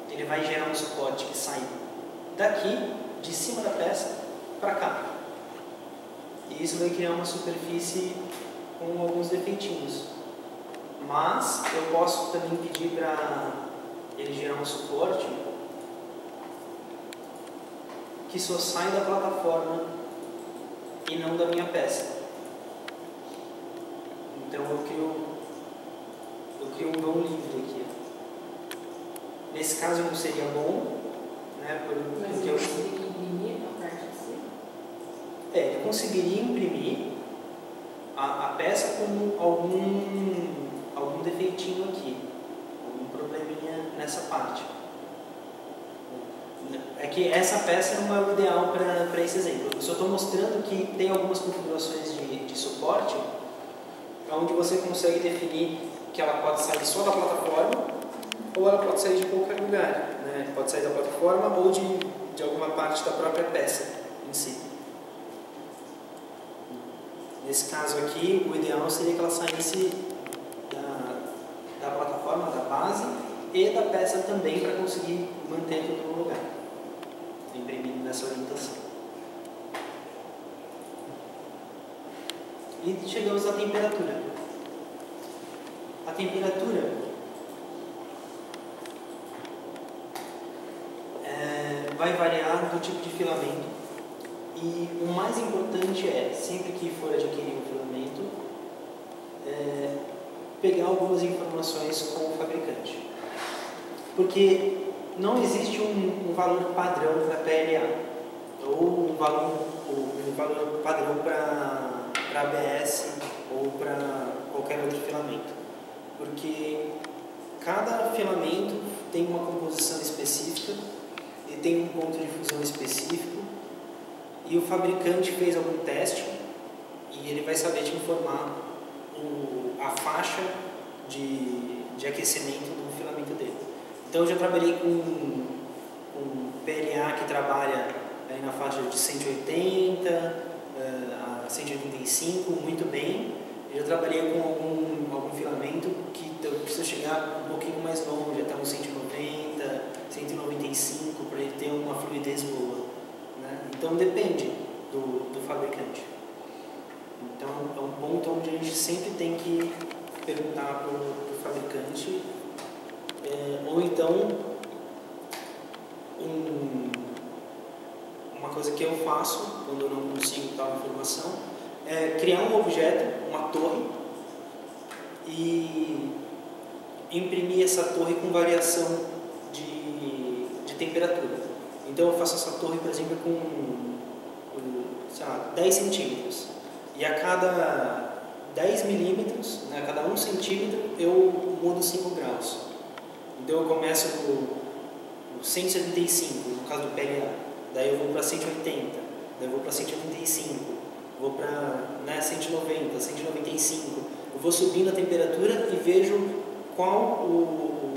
ele vai gerar um suporte que sai daqui, de cima da peça, para cá. E isso vai criar uma superfície com alguns defeitinhos. Mas eu posso também pedir para ele gerar um suporte que só sai da plataforma e não da minha peça. Então eu crio, eu crio um vão livre aqui. Nesse caso não seria bom, né? Por, porque eu eu, conseguiria imprimir a parte de cima? É, ele conseguiria imprimir a, a peça com algum, algum defeitinho aqui, algum probleminha nessa parte. É que essa peça não é o ideal para esse exemplo. Eu só estou mostrando que tem algumas configurações de, de suporte onde você consegue definir que ela pode sair só da plataforma ou ela pode sair de qualquer lugar. Né? Pode sair da plataforma ou de, de alguma parte da própria peça em si. Nesse caso aqui, o ideal seria que ela saísse da, da plataforma, da base e da peça também para conseguir manter tudo no lugar, imprimindo nessa orientação. E chegamos à temperatura. A temperatura é, vai variar do tipo de filamento e o mais importante é, sempre que for adquirir um filamento, é, pegar algumas informações com o fabricante. Porque não existe um, um valor padrão para PLA ou um valor, um valor padrão para ABS ou para qualquer outro filamento. Porque cada filamento tem uma composição específica e tem um ponto de fusão específico e o fabricante fez algum teste e ele vai saber te informar o, a faixa de, de aquecimento do filamento dele. Então eu já trabalhei com, com PLA que trabalha aí na faixa de 180 uh, a 185, muito bem. Eu já trabalhei com algum, algum filamento que eu preciso chegar um pouquinho mais longe, até uns 190, 195, para ele ter uma fluidez boa. Então depende do, do fabricante. Então é um ponto onde a gente sempre tem que perguntar para o fabricante, é, ou então um, uma coisa que eu faço quando eu não consigo tal informação é criar um objeto, uma torre, e imprimir essa torre com variação de, de temperatura. Então eu faço essa torre, por exemplo, com, com sei lá, 10 centímetros. E a cada 10 milímetros, né, a cada 1 centímetro, eu mudo 5 graus. Então eu começo no 175, no caso do PLA. Daí eu vou para 180, daí eu vou para 185, vou para né, 190, 195. Eu vou subindo a temperatura e vejo qual o,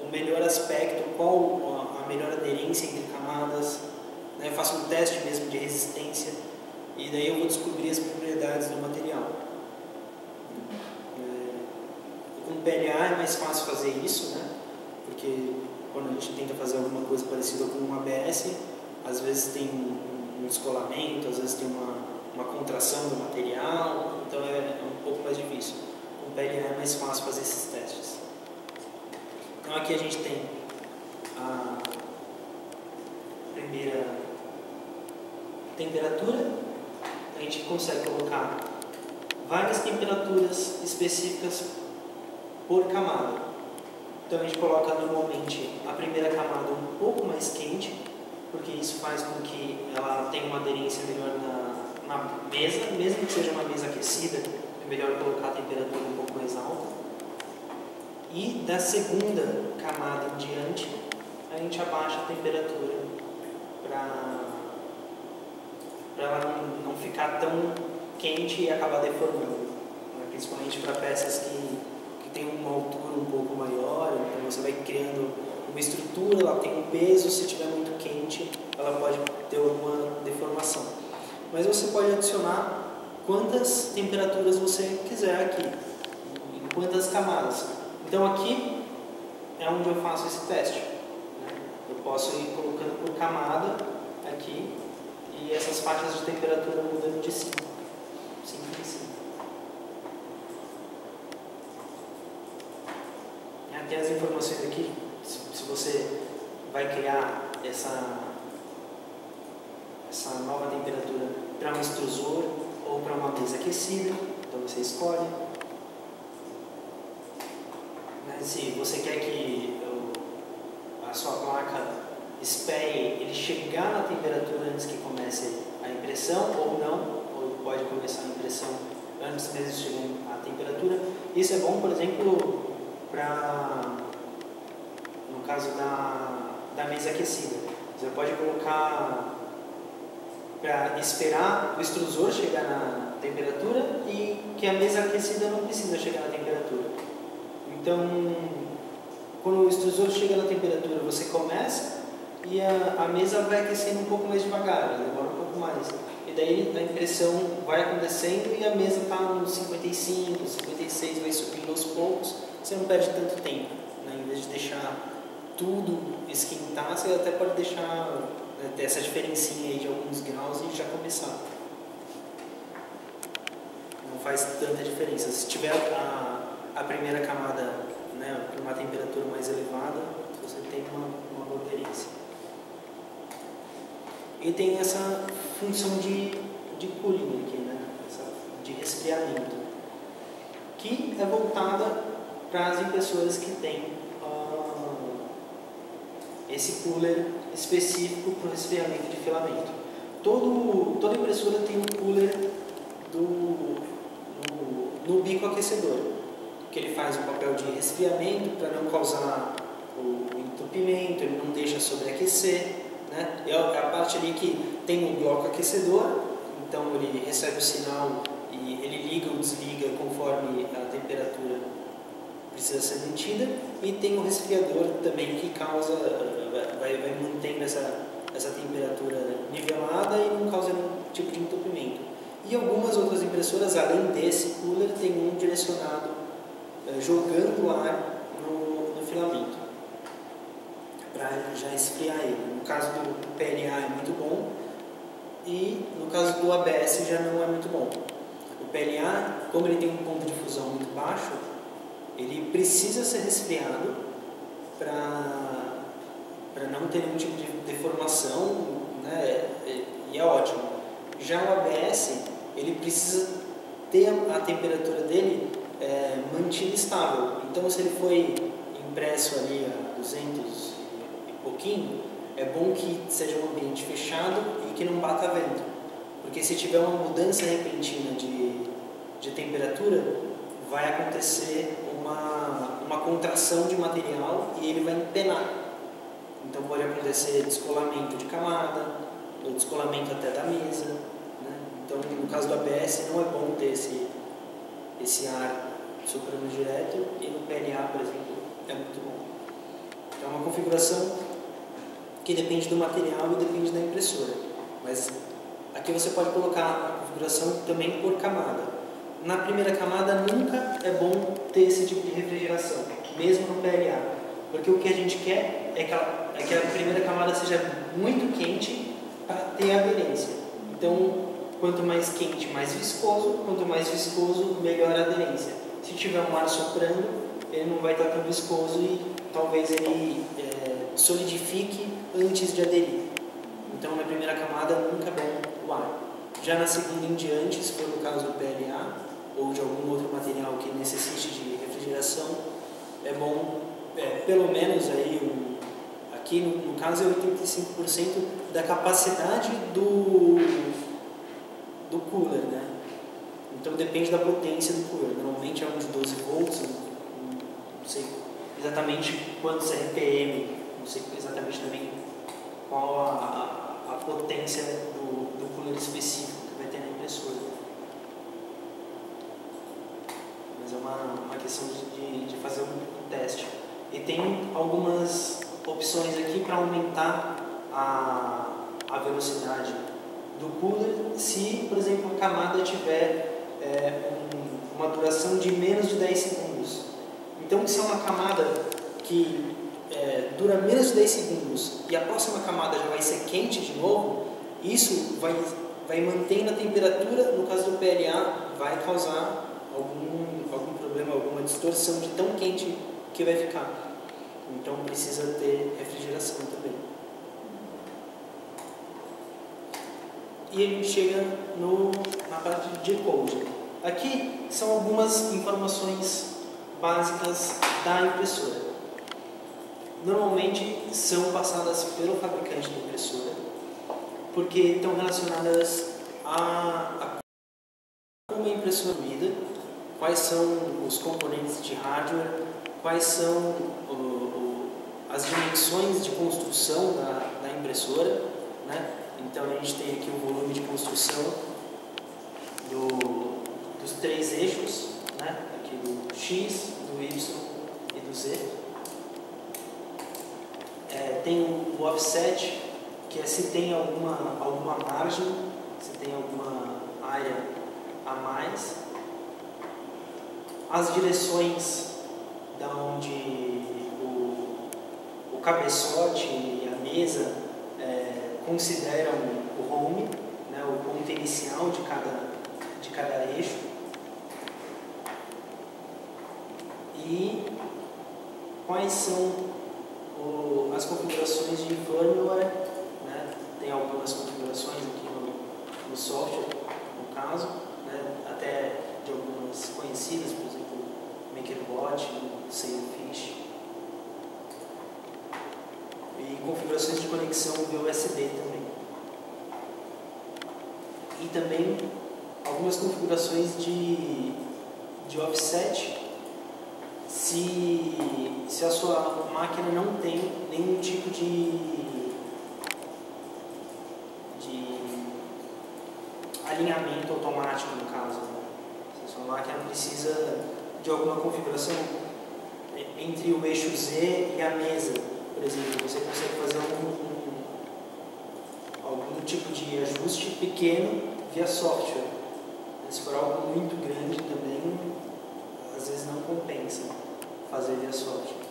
o melhor aspecto, qual melhor aderência entre camadas. Né? Eu faço um teste mesmo de resistência e daí eu vou descobrir as propriedades do material. É, com PLA é mais fácil fazer isso, né? porque quando a gente tenta fazer alguma coisa parecida com um ABS, às vezes tem um descolamento, às vezes tem uma, uma contração do material, então é, é um pouco mais difícil. Com PLA é mais fácil fazer esses testes. Então aqui a gente tem a primeira temperatura, a gente consegue colocar várias temperaturas específicas por camada. Então a gente coloca normalmente a primeira camada um pouco mais quente, porque isso faz com que ela tenha uma aderência melhor na, na mesa, mesmo que seja uma mesa aquecida, é melhor colocar a temperatura um pouco mais alta. E da segunda camada em diante, a gente abaixa a temperatura para ela não, não ficar tão quente e acabar deformando, né? principalmente para peças que que tem uma altura um pouco maior, então você vai criando uma estrutura, ela tem um peso, se estiver muito quente, ela pode ter alguma deformação. Mas você pode adicionar quantas temperaturas você quiser aqui, em quantas camadas. Então aqui é onde eu faço esse teste. Eu posso ir colocando por camada aqui e essas faixas de temperatura mudando de 5. 5 em 5. tem as informações aqui, se, se você vai criar essa, essa nova temperatura para um extrusor ou para uma mesa aquecida, então você escolhe. Né, se você quer que espere ele chegar na temperatura antes que comece a impressão ou não, ou pode começar a impressão antes mesmo de chegar a temperatura. Isso é bom, por exemplo, para, no caso da, da mesa aquecida. Você pode colocar para esperar o extrusor chegar na temperatura e que a mesa aquecida não precisa chegar na temperatura. Então, quando o extrusor chega na temperatura, você começa e a, a mesa vai aquecendo um pouco mais devagar, demora um pouco mais. E daí a impressão vai acontecendo e a mesa está nos 55, 56, vai subindo aos poucos você não perde tanto tempo. Né? Em vez de deixar tudo esquentar, você até pode deixar né, essa diferencinha aí de alguns graus e já começar. Não faz tanta diferença. Se tiver a, a primeira camada né, com uma temperatura mais elevada, você tem uma, uma boa aderência. E tem essa função de, de cooling aqui, né? Essa, de resfriamento, que é voltada para as impressoras que têm uh, esse cooler específico para o resfriamento de filamento. Todo, toda impressora tem um cooler do, no, no bico aquecedor, que ele faz o papel de resfriamento para não causar o entupimento, ele não deixa sobreaquecer. Né? É a parte ali que tem um bloco aquecedor, então ele recebe o sinal e ele liga ou desliga conforme a temperatura precisa ser mantida e tem o resfriador também que causa, vai, vai mantendo essa, essa temperatura nivelada e não causa nenhum tipo de entupimento. E algumas outras impressoras, além desse cooler, tem um direcionado eh, jogando ar no, no filamento para já esfriar ele. No caso do PLA é muito bom e no caso do ABS já não é muito bom. O PLA, como ele tem um ponto de fusão muito baixo, ele precisa ser resfriado para não ter nenhum tipo de deformação, né? e é ótimo. Já o ABS, ele precisa ter a temperatura dele é, mantida estável. Então, se ele foi impresso ali a 200 e pouquinho, é bom que seja um ambiente fechado e que não bata vento. Porque se tiver uma mudança repentina de, de temperatura, vai acontecer uma, uma contração de material e ele vai empenar. Então pode acontecer descolamento de camada, ou descolamento até da mesa. Né? Então no caso do ABS não é bom ter esse, esse ar soprando direto e no PLA, por exemplo, é muito bom. Então é uma configuração que depende do material e depende da impressora. Mas aqui você pode colocar a configuração também por camada. Na primeira camada nunca é bom ter esse tipo de refrigeração, mesmo no PLA, porque o que a gente quer é que a, é que a primeira camada seja muito quente para ter aderência. Então, quanto mais quente, mais viscoso, quanto mais viscoso, melhor a aderência. Se tiver um ar soprando, ele não vai estar tão viscoso e talvez ele é, solidifique antes de aderir. Então, na primeira camada, nunca é bom o ar. Já na segunda em diante, se for no caso do PLA ou de algum outro material que necessite de refrigeração, é bom, é, pelo menos aí, um, aqui no, no, caso é 85% da capacidade do, do cooler, né? Então depende da potência do cooler. Normalmente é uns 12 volts, não sei exatamente quantos RPM, sei exatamente também qual a, a, potência do, do cooler específico que vai ter na impressora. Mas é uma, uma questão de, de fazer um teste. E tem algumas opções aqui para aumentar a, a velocidade do cooler se, por exemplo, a camada tiver é, um, uma duração de menos de 10 segundos. Então, se é uma camada que é, dura menos de 10 segundos e a próxima camada já vai ser quente de novo, isso vai, vai mantendo a temperatura, no caso do PLA, vai causar algum, algum problema, alguma distorção de tão quente que vai ficar. Então precisa ter refrigeração também. E a gente chega no, na parte de decode. Aqui são algumas informações básicas da impressora normalmente são passadas pelo fabricante da impressora, porque estão relacionadas a, a como a impressora é vida, quais são os componentes de hardware, quais são as dimensões de construção da, da impressora, né? Então a gente tem aqui o volume de construção do, dos três eixos, né? Aqui do X, do Y e do Z. É, tem o offset, que é se tem alguma, alguma margem, se tem alguma área a mais. As direções da onde o, o cabeçote e a mesa é, consideram o home, né, o ponto inicial de cada, de cada eixo. E quais são o, as configurações de firmware, né? tem algumas configurações aqui no, no software, no caso, né? até de algumas conhecidas, por exemplo, MakerBot, Sailfish. E configurações de conexão via USB também. E também algumas configurações de, de offset se, se a sua máquina não tem nenhum tipo de, de alinhamento automático, no caso. Né? Se a sua máquina precisa de alguma configuração entre o eixo Z e a mesa, por exemplo, você consegue fazer um, um, algum tipo de ajuste pequeno via software. Se for algo muito grande também, não compensa fazer via software.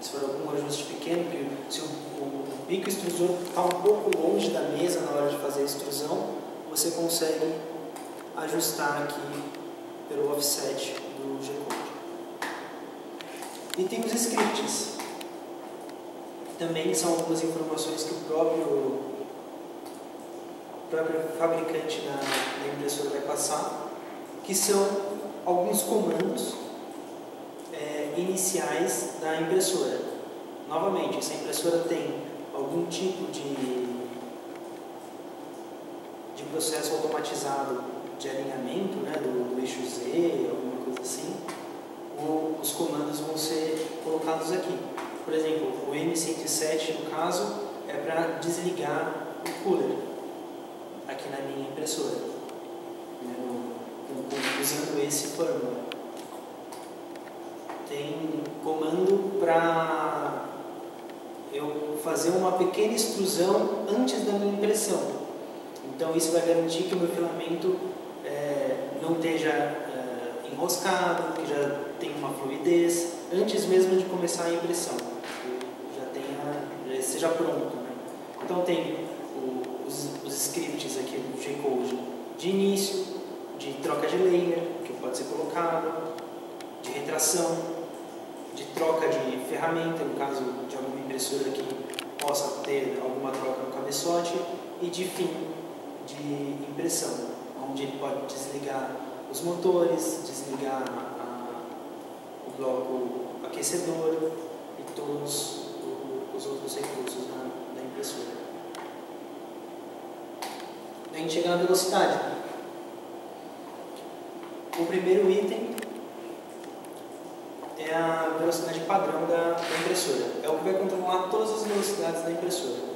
Se for algum ajuste pequeno, que se o, o, bico extrusor está um pouco longe da mesa na hora de fazer a extrusão, você consegue ajustar aqui pelo offset do G-Code. E tem os scripts. Também são algumas informações que o próprio, próprio fabricante da, impressora vai passar, que são alguns comandos iniciais da impressora. Novamente, se a impressora tem algum tipo de, de processo automatizado de alinhamento né, do, do eixo Z, alguma coisa assim, o, os comandos vão ser colocados aqui. Por exemplo, o M107 no caso é para desligar o cooler aqui na minha impressora, né, no, usando esse firmware. Tem comando para eu fazer uma pequena extrusão antes da minha impressão. Então isso vai garantir que o meu filamento é, não esteja é, enroscado, que já tenha uma fluidez, antes mesmo de começar a impressão, já, tenha, já esteja pronto. Né? Então tem o, os, os, scripts aqui do G-Code de início, de troca de layer, que pode ser colocado, de retração, de troca de ferramenta, no caso de alguma impressora que possa ter alguma troca no cabeçote, e de fim de impressão, onde ele pode desligar os motores, desligar a, o bloco aquecedor e todos os outros recursos da, da impressora. Gente chega na velocidade. O primeiro item é a velocidade padrão da, da impressora. É o que vai controlar todas as velocidades da impressora.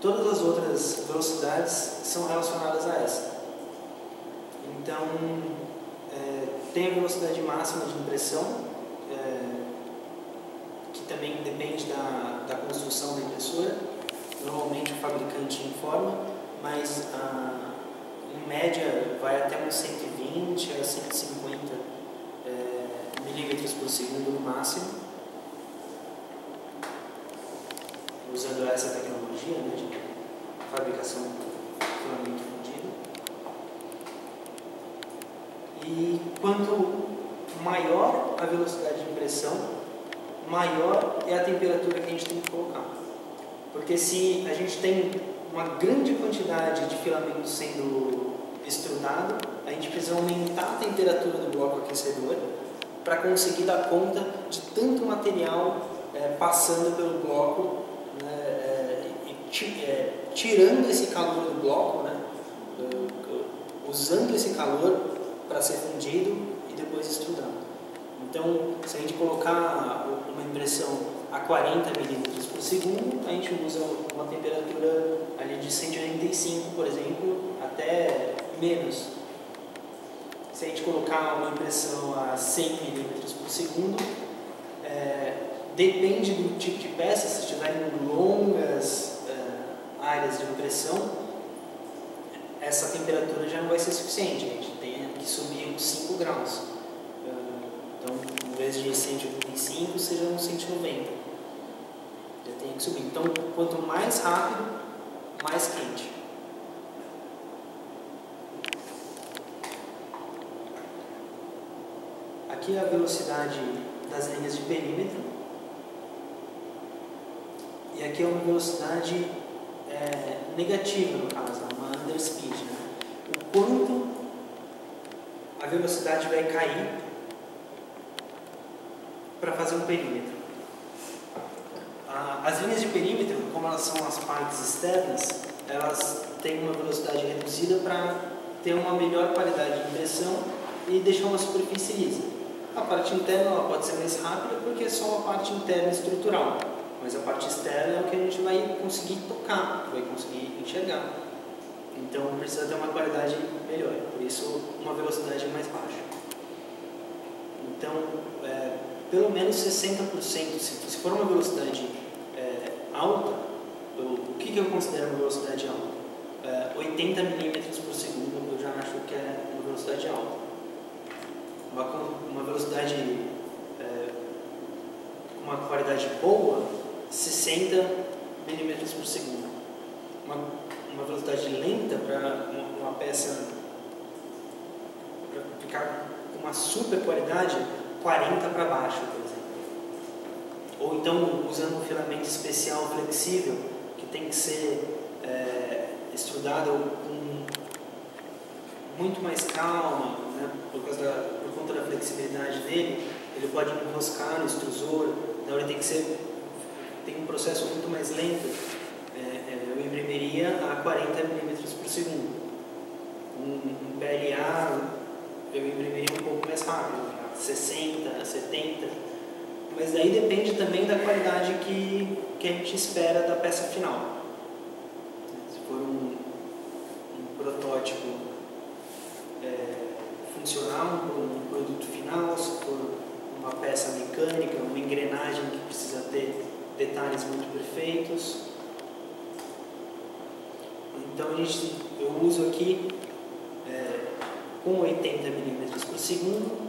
Todas as outras velocidades são relacionadas a essa. Então, é, tem a velocidade máxima de impressão, é, que também depende da, da construção da impressora. Normalmente o fabricante informa, mas a, em média vai até uns 120 a 150 é, milímetros por segundo no máximo, usando essa tecnologia né, de fabricação do filamento fundido. E quanto maior a velocidade de impressão, maior é a temperatura que a gente tem que colocar. Porque se a gente tem uma grande quantidade de filamento sendo extrudado, a gente precisa aumentar a temperatura do bloco aquecedor para conseguir dar conta de tanto material é, passando pelo bloco né, é, e é, tirando esse calor do bloco, né, usando esse calor para ser fundido e depois extrudado. Então, se a gente colocar uma impressão a 40 milímetros por segundo, a gente usa uma temperatura ali de 185, por exemplo, até menos. Se a gente colocar uma impressão a 100 milímetros por segundo, é, depende do tipo de peça, se estiverem longas é, áreas de impressão, essa temperatura já não vai ser suficiente, a gente tem que subir uns 5 graus. Então, em vez de 185, seja uns 190. Já tem que subir. Então, quanto mais rápido, mais quente. Aqui é a velocidade das linhas de perímetro. E aqui é uma velocidade é, negativa, no caso, uma underspeed. Né? O quanto a velocidade vai cair para fazer um perímetro. As linhas de perímetro, como elas são as partes externas, elas têm uma velocidade reduzida para ter uma melhor qualidade de impressão e deixar uma superfície lisa. A parte interna ela pode ser mais rápida porque é só a parte interna estrutural, mas a parte externa é o que a gente vai conseguir tocar, vai conseguir enxergar. Então precisa ter uma qualidade melhor, por isso uma velocidade mais baixa. Então, é, pelo menos 60%, se, se for uma velocidade é, alta, eu, o que, que eu considero uma velocidade alta? É, 80 milímetros por segundo eu já acho que é uma velocidade alta uma, uma velocidade, é, uma qualidade boa, 60 milímetros por segundo. Uma, uma velocidade lenta para uma, uma, peça super qualidade, 40 para baixo, por exemplo. Ou então usando um filamento especial flexível, que tem que ser é, estudado com muito mais calma, né, por, causa da, por conta da flexibilidade dele, ele pode enroscar no extrusor, então ele tem que ser tem um processo muito mais lento. É, é, eu imprimiria a 40 milímetros por segundo. Um, um PLA eu imprimiria um pouco mais rápido, a 60, 70. Mas daí depende também da qualidade que, que a gente espera da peça final. Se for um, um protótipo é, funcional, um produto final, se for uma peça mecânica, uma engrenagem que precisa ter detalhes muito perfeitos. Então a gente, eu uso aqui é, com 80 milímetros por segundo,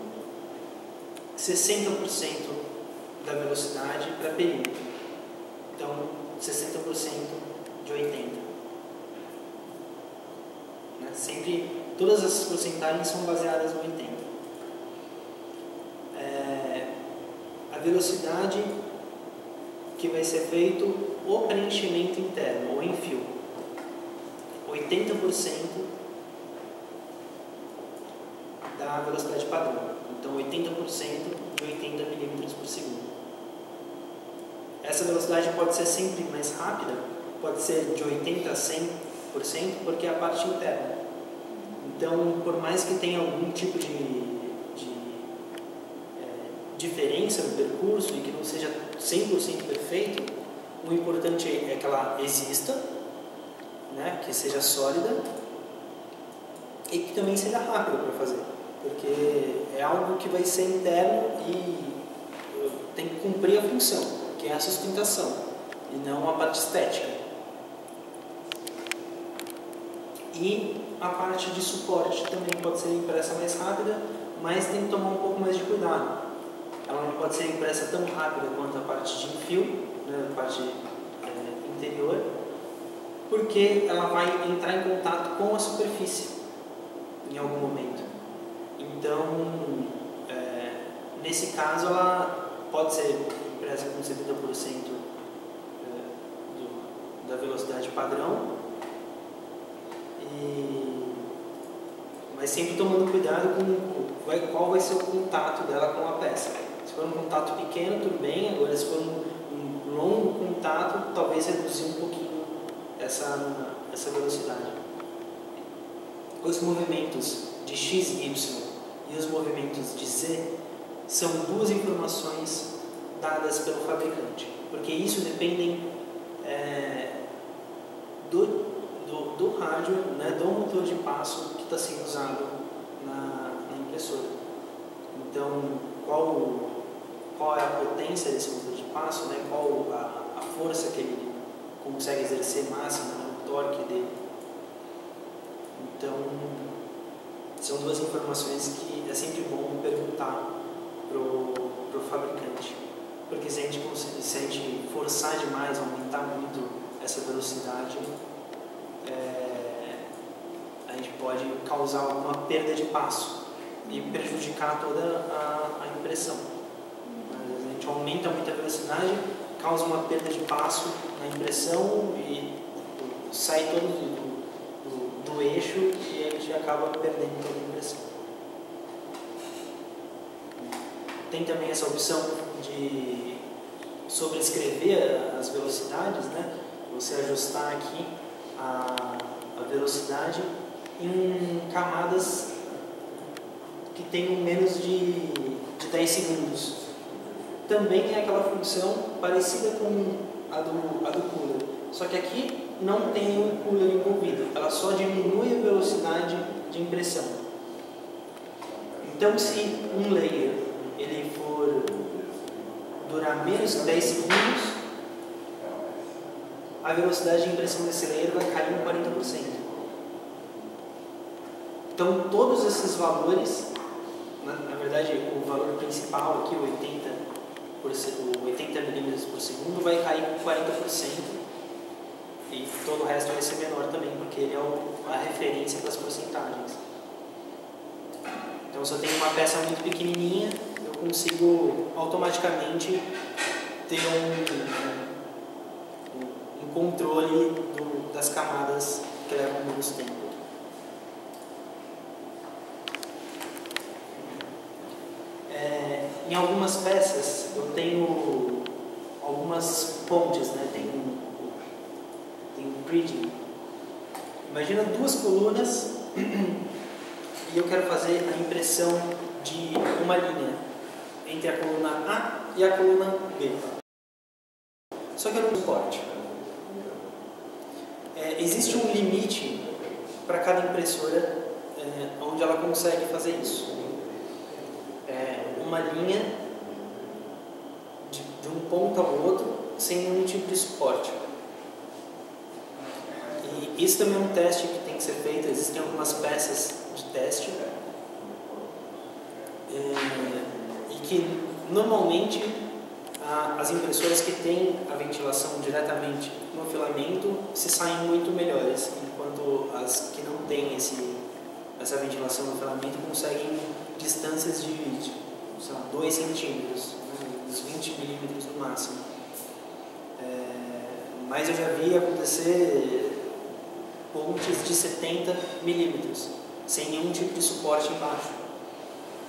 60% da velocidade para perímetro. Então, 60% de 80. Né? Sempre, todas essas porcentagens são baseadas no 80. É, a velocidade que vai ser feito o preenchimento interno, ou em fio. 80% da velocidade padrão. Então, 80% de 80 milímetros por segundo. Essa velocidade pode ser sempre mais rápida, pode ser de 80% a 100%, porque é a parte interna. Então, por mais que tenha algum tipo de, de é, diferença no percurso e que não seja 100% perfeito, o importante é que ela exista, né, que seja sólida e que também seja rápida para fazer, porque é algo que vai ser interno e tem que cumprir a função, que é a sustentação, e não a parte estética. E a parte de suporte também pode ser impressa mais rápida, mas tem que tomar um pouco mais de cuidado. Ela não pode ser impressa tão rápida quanto a parte de enfio, né, a parte é, interior, porque ela vai entrar em contato com a superfície em algum momento. Então, é, nesse caso, ela pode ser impressa com 70% é, do, da velocidade padrão, e, mas sempre tomando cuidado com qual vai ser o contato dela com a peça. Se for um contato pequeno, tudo bem, agora se for um, um longo contato, talvez reduzir um pouquinho essa, essa velocidade. Os movimentos de x, y e os movimentos de z são duas informações dadas pelo fabricante, porque isso dependem é, do, do, hardware, né, do motor de passo que está sendo usado na, na, impressora. Então, qual, qual é a potência desse motor de passo, né, qual a, a força que ele consegue exercer máxima, né, o torque dele. Então, são duas informações que é sempre bom perguntar para o fabricante. Porque se a, gente, se a gente forçar demais, aumentar muito essa velocidade, é, a gente pode causar alguma perda de passo e prejudicar toda a, a impressão. a gente aumenta muito a velocidade, causa uma perda de passo na impressão e sai todo do, do, do eixo e a gente acaba perdendo toda a impressão. Tem também essa opção de sobrescrever as velocidades, né? Você ajustar aqui a, a velocidade em camadas que tenham menos de, de 10 segundos. Também tem aquela função parecida com a do, a do cooler, só que aqui não tem o cooler envolvido, ela só diminui a velocidade de impressão. Então, se um layer ele for durar menos de 10 segundos, a velocidade de impressão desse layer vai cair em 40%. Então, todos esses valores, na, na verdade, o valor principal aqui, 80, por, 80 milímetros por segundo, vai cair em 40%. E todo o resto vai ser menor também, porque ele é o, a referência para as porcentagens. Então, se eu tenho uma peça muito pequenininha, eu consigo automaticamente ter um, um, um controle do, das camadas que levam menos tempo. É, em algumas peças eu tenho algumas pontes, né? tem, tem um bridging. Imagina duas colunas e eu quero fazer a impressão de uma linha entre a coluna A e a coluna B. Só que eu não suporte. É, existe um limite para cada impressora é, onde ela consegue fazer isso. É, uma linha de, de um ponto ao outro sem nenhum tipo de suporte. E isso também é um teste que tem que ser feito. Existem algumas peças de teste é, e que normalmente a, as impressoras que têm a ventilação diretamente no filamento se saem muito melhores, enquanto as que não têm esse, essa ventilação no filamento conseguem distâncias de, de sei lá, 2 centímetros, né, uns 20 milímetros no máximo. É, mas eu já vi acontecer pontes de 70 milímetros, sem nenhum tipo de suporte embaixo.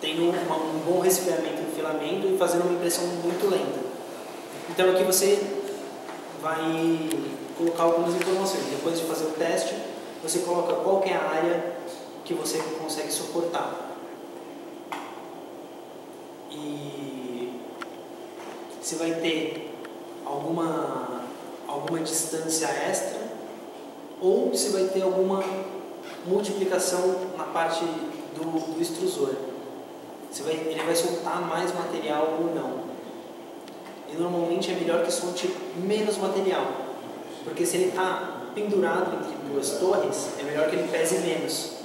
Tem um, um bom resfriamento do filamento e fazendo uma impressão muito lenta. Então aqui você vai colocar algumas informações. Depois de fazer o teste, você coloca qual é a área que você consegue suportar. E se vai ter alguma, alguma distância extra ou se vai ter alguma multiplicação na parte do, do extrusor. Se vai, ele vai soltar mais material ou não. Normalmente é melhor que solte menos material, porque se ele está pendurado entre duas torres, é melhor que ele pese menos.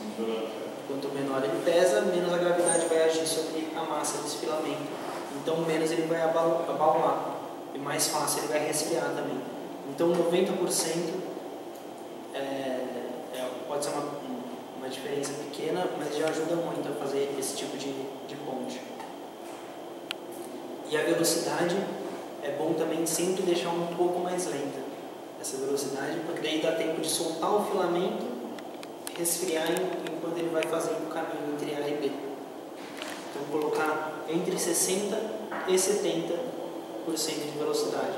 Quanto menor ele pesa, menos a gravidade vai agir sobre a massa desse filamento. Então menos ele vai abaular e mais fácil ele vai resfriar também. Então 90% é, é, pode ser uma, uma diferença pequena, mas já ajuda muito a fazer esse tipo de, de ponte. E a velocidade é bom também sempre deixar um pouco mais lenta essa velocidade, porque daí dá tempo de soltar o filamento, resfriar enquanto ele vai fazendo o caminho entre A e B. Então colocar entre 60 e 70% de velocidade.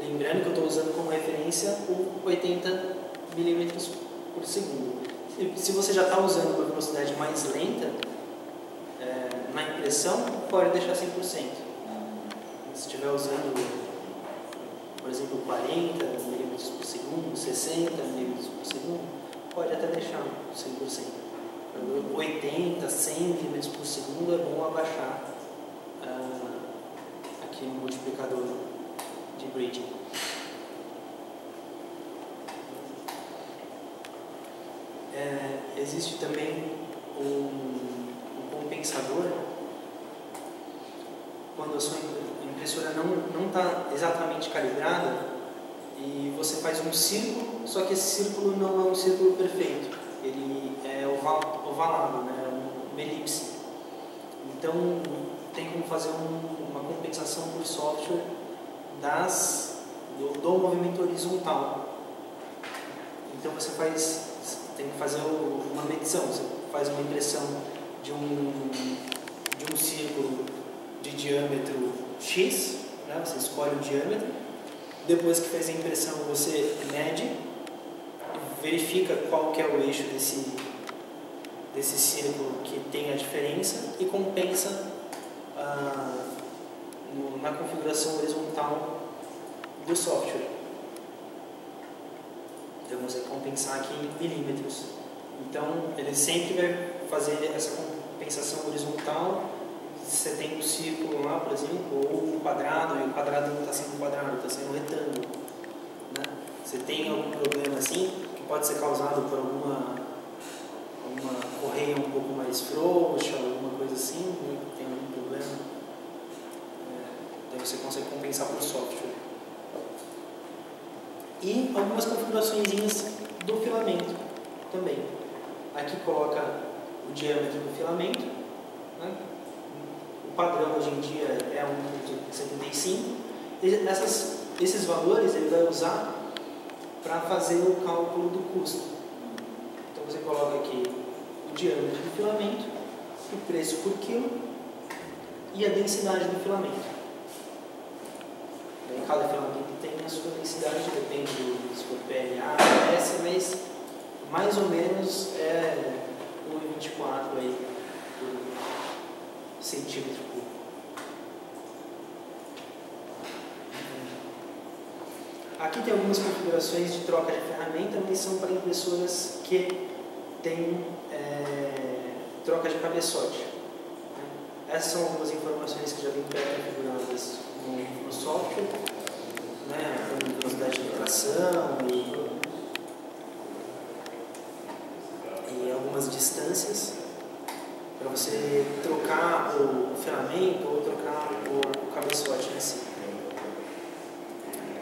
Lembrando que eu estou usando como referência o 80 milímetros por segundo. Se você já está usando uma velocidade mais lenta é, na impressão, pode deixar 100%. Se estiver usando, por exemplo, 40 milímetros por segundo, 60 milímetros por segundo, pode até deixar 100%. 80, 100 milímetros por segundo é bom abaixar uh, aqui no multiplicador de bridging. É, existe também um, um, compensador quando a sua impressora não está exatamente calibrada e você faz um círculo, só que esse círculo não é um círculo perfeito, ele é oval, ovalado, né? uma elipse. Então tem como fazer um, uma compensação por software das, do, do movimento horizontal. Então você faz tem que fazer uma medição. Você faz uma impressão de um, de um círculo de diâmetro Né? você escolhe o diâmetro. Depois que fez a impressão, você mede, verifica qual que é o eixo desse, desse círculo que tem a diferença e compensa ah, no, na configuração horizontal do software. Então você compensar aqui em milímetros. Então ele sempre vai fazer essa compensação horizontal. Você tem um círculo lá, por exemplo, ou um quadrado, e o quadrado não está sendo quadrado, está sendo retângulo. Né? Você tem algum problema assim, que pode ser causado por alguma, alguma correia um pouco mais frouxa, alguma coisa assim, né? tem algum problema. É, daí você consegue compensar por software e algumas configurações do filamento também. Aqui coloca o diâmetro do filamento. Né? Padrão hoje em dia é 1,75. E essas, esses valores ele vai usar para fazer o cálculo do custo. Então você coloca aqui o diâmetro do filamento, o preço por quilo e a densidade do filamento. Cada filamento tem a sua densidade, depende se for PLA, S, mas mais ou menos é 1,24 aí centímetro cúbico. Aqui tem algumas configurações de troca de ferramenta, mas são para impressoras que têm é, troca de cabeçote. Essas são algumas informações que já vêm pré-configuradas no, no software, né, velocidade de tração e algumas distâncias para você trocar o filamento ou trocar o cabeçote em si.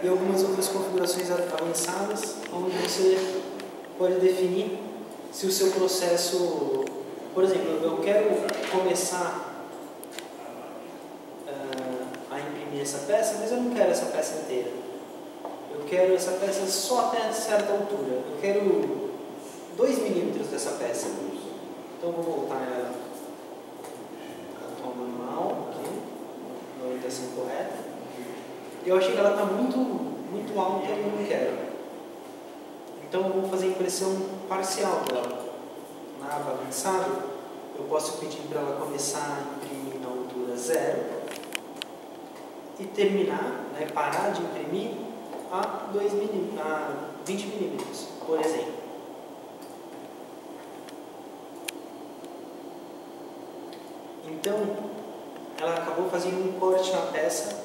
E algumas outras configurações avançadas, onde você pode definir se o seu processo, por exemplo, eu quero começar uh, a imprimir essa peça, mas eu não quero essa peça inteira. Eu quero essa peça só até certa altura. Eu quero 2 milímetros dessa peça. Então vou voltar ela ao normal, aqui, na orientação correta. Eu achei que ela está muito, muito alta e eu não quero. Então eu vou fazer a impressão parcial dela. Na aba avançada, eu posso pedir para ela começar a imprimir na altura zero e terminar, né, parar de imprimir a, 2 milímetros, a 20 milímetros, por exemplo. Então, ela acabou fazendo um corte na peça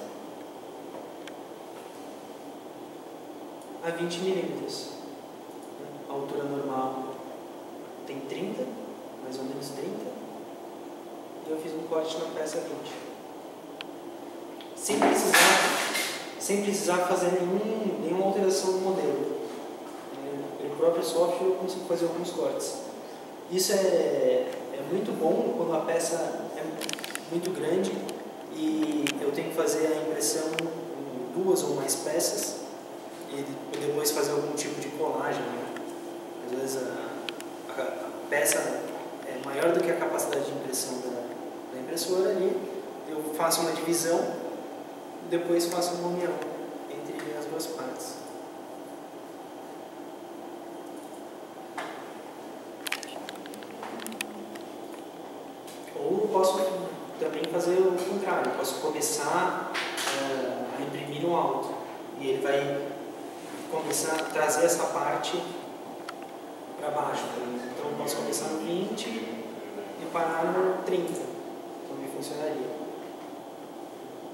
a 20 milímetros. A altura normal tem 30, mais ou menos 30. E eu fiz um corte na peça a 20. Sem precisar, sem precisar fazer nenhum, nenhuma alteração no modelo. O próprio software eu consigo fazer alguns cortes. Isso é, é muito bom quando a peça é muito grande e eu tenho que fazer a impressão em duas ou mais peças e depois fazer algum tipo de colagem. Né? Às vezes a, a, a, peça é maior do que a capacidade de impressão da, da impressora ali, eu faço uma divisão depois faço uma união entre as duas partes. Ou posso também fazer o contrário, posso começar uh, a imprimir no alto e ele vai começar a trazer essa parte para baixo. Então eu posso começar no 20 e parar no 30, também funcionaria.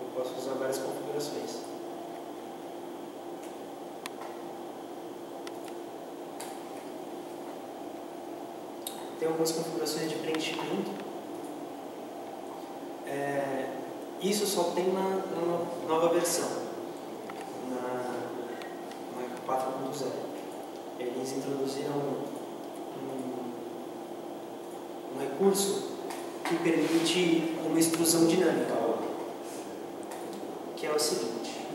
Eu posso usar várias configurações. Tem algumas configurações de preenchimento é, isso só tem na, na, nova versão, na, na 4.0. Eles introduziram um, recurso que permite uma extrusão dinâmica, que é o seguinte.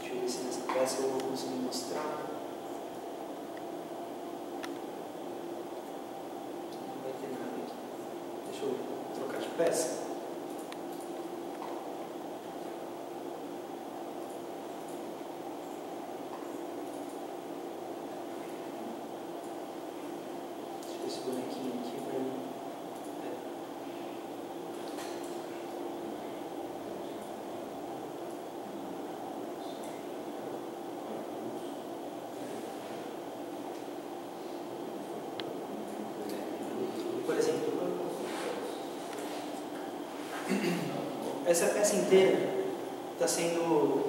Deixa eu ver se nessa peça eu vou conseguir mostrar. peça. Deixa eu esse bonequinho aqui para mim. Por exemplo, essa peça inteira está sendo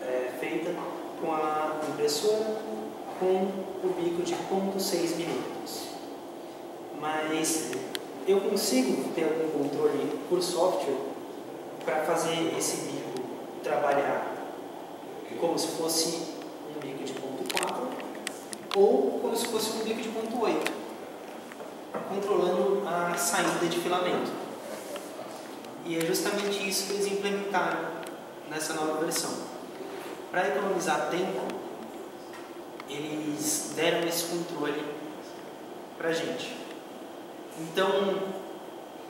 é, feita com a impressora com o bico de 0.6 milímetros. Mas eu consigo ter algum controle por software para fazer esse bico trabalhar como se fosse BIC de ponto 4 ou como se fosse um BIC de ponto 8, controlando a saída de filamento. E é justamente isso que eles implementaram nessa nova versão. Para economizar tempo, eles deram esse controle para a gente. Então,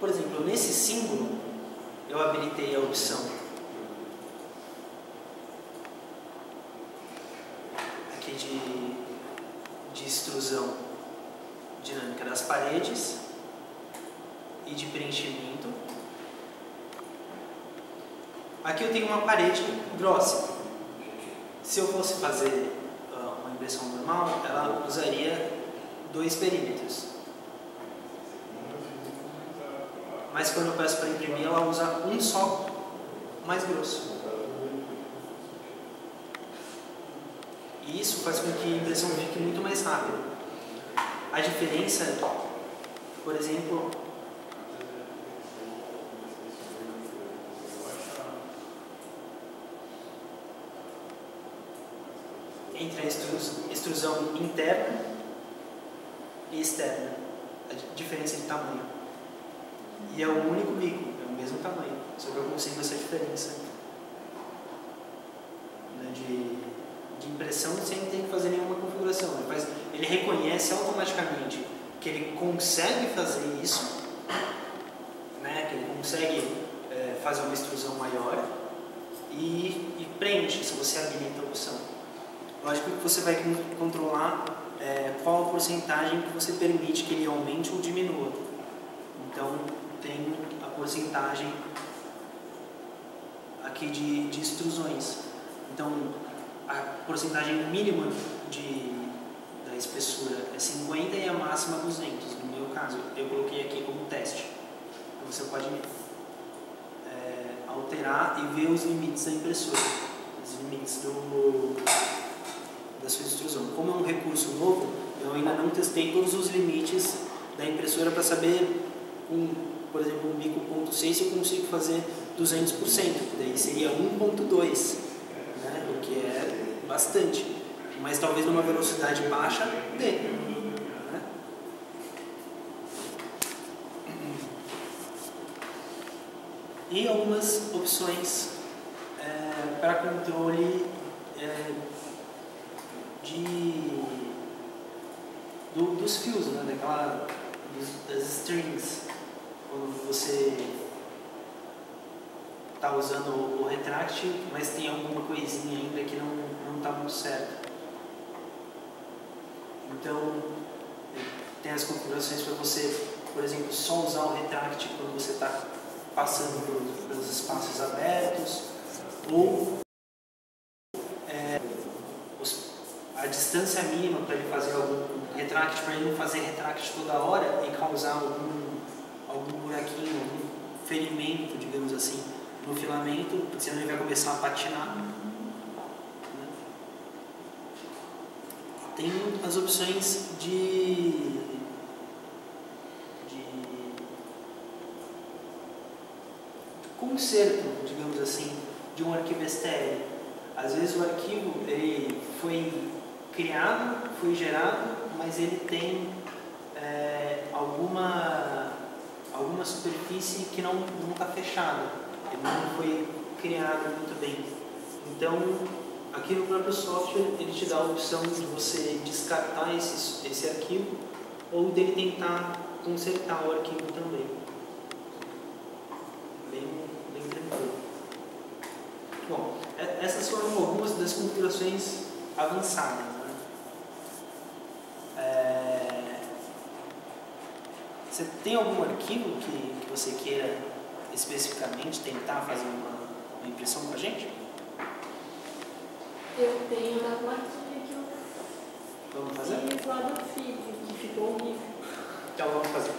por exemplo, nesse símbolo, eu habilitei a opção aqui de, de extrusão dinâmica das paredes e de preenchimento. Aqui eu tenho uma parede grossa. Se eu fosse fazer uh, uma impressão normal, ela usaria dois perímetros. Mas quando eu peço para imprimir, ela usa um só mais grosso. E isso faz com que a impressão fique muito mais rápida. A diferença, por exemplo, entre a extrusão interna e externa, a diferença de tamanho. E é o único bico, é o mesmo tamanho, só que eu consigo essa diferença né, de, de impressão sem ter que fazer nenhuma configuração. Faz, ele reconhece automaticamente que ele consegue fazer isso, né, que ele consegue é, fazer uma extrusão maior e, e prende se você habilita a opção. Lógico que você vai controlar é, qual a porcentagem que você permite que ele aumente ou diminua. Então, tem a porcentagem aqui de, de extrusões. Então, a porcentagem mínima de, da espessura é 50 e a máxima 200. No meu caso, eu coloquei aqui como teste. Então, você pode é, alterar e ver os limites da impressora, os limites do, da sua extrusão. Como é um recurso novo, eu ainda não testei todos os limites da impressora para saber, um, por exemplo, um bico ponto .6 se eu consigo fazer 200%, daí seria 1.2, né, o que é bastante. Mas talvez numa velocidade baixa dê. Né? E algumas opções é, para controle é, de, do, dos fios, né? Daquela, dos, das strings. Quando você está usando o, o retract, mas tem alguma coisinha ainda que não está muito certo. Então, tem as configurações para você, por exemplo, só usar o retract quando você está passando pelos, pelos espaços abertos, ou distância mínima para ele fazer algum retract, para ele não fazer retract toda hora e causar algum, algum buraquinho, algum ferimento, digamos assim, no filamento, senão ele vai começar a patinar. Né? Tem as opções de, conserto, digamos assim, de um arquivo STL. Às vezes o arquivo ele foi criado, foi gerado, mas ele tem é, alguma, alguma superfície que não está fechada, ele não foi criado muito bem. Então, aqui no próprio software, ele te dá a opção de você descartar esse, esse arquivo ou dele tentar consertar o arquivo também. Bem, bem tranquilo. Bom, essas foram algumas das configurações avançadas. É... Você tem algum arquivo que, que você queira especificamente tentar fazer uma, uma impressão com a gente? Eu tenho uma plaquinha que eu vamos fazer? fiz lá do filho, que ficou horrível. Então vamos fazer.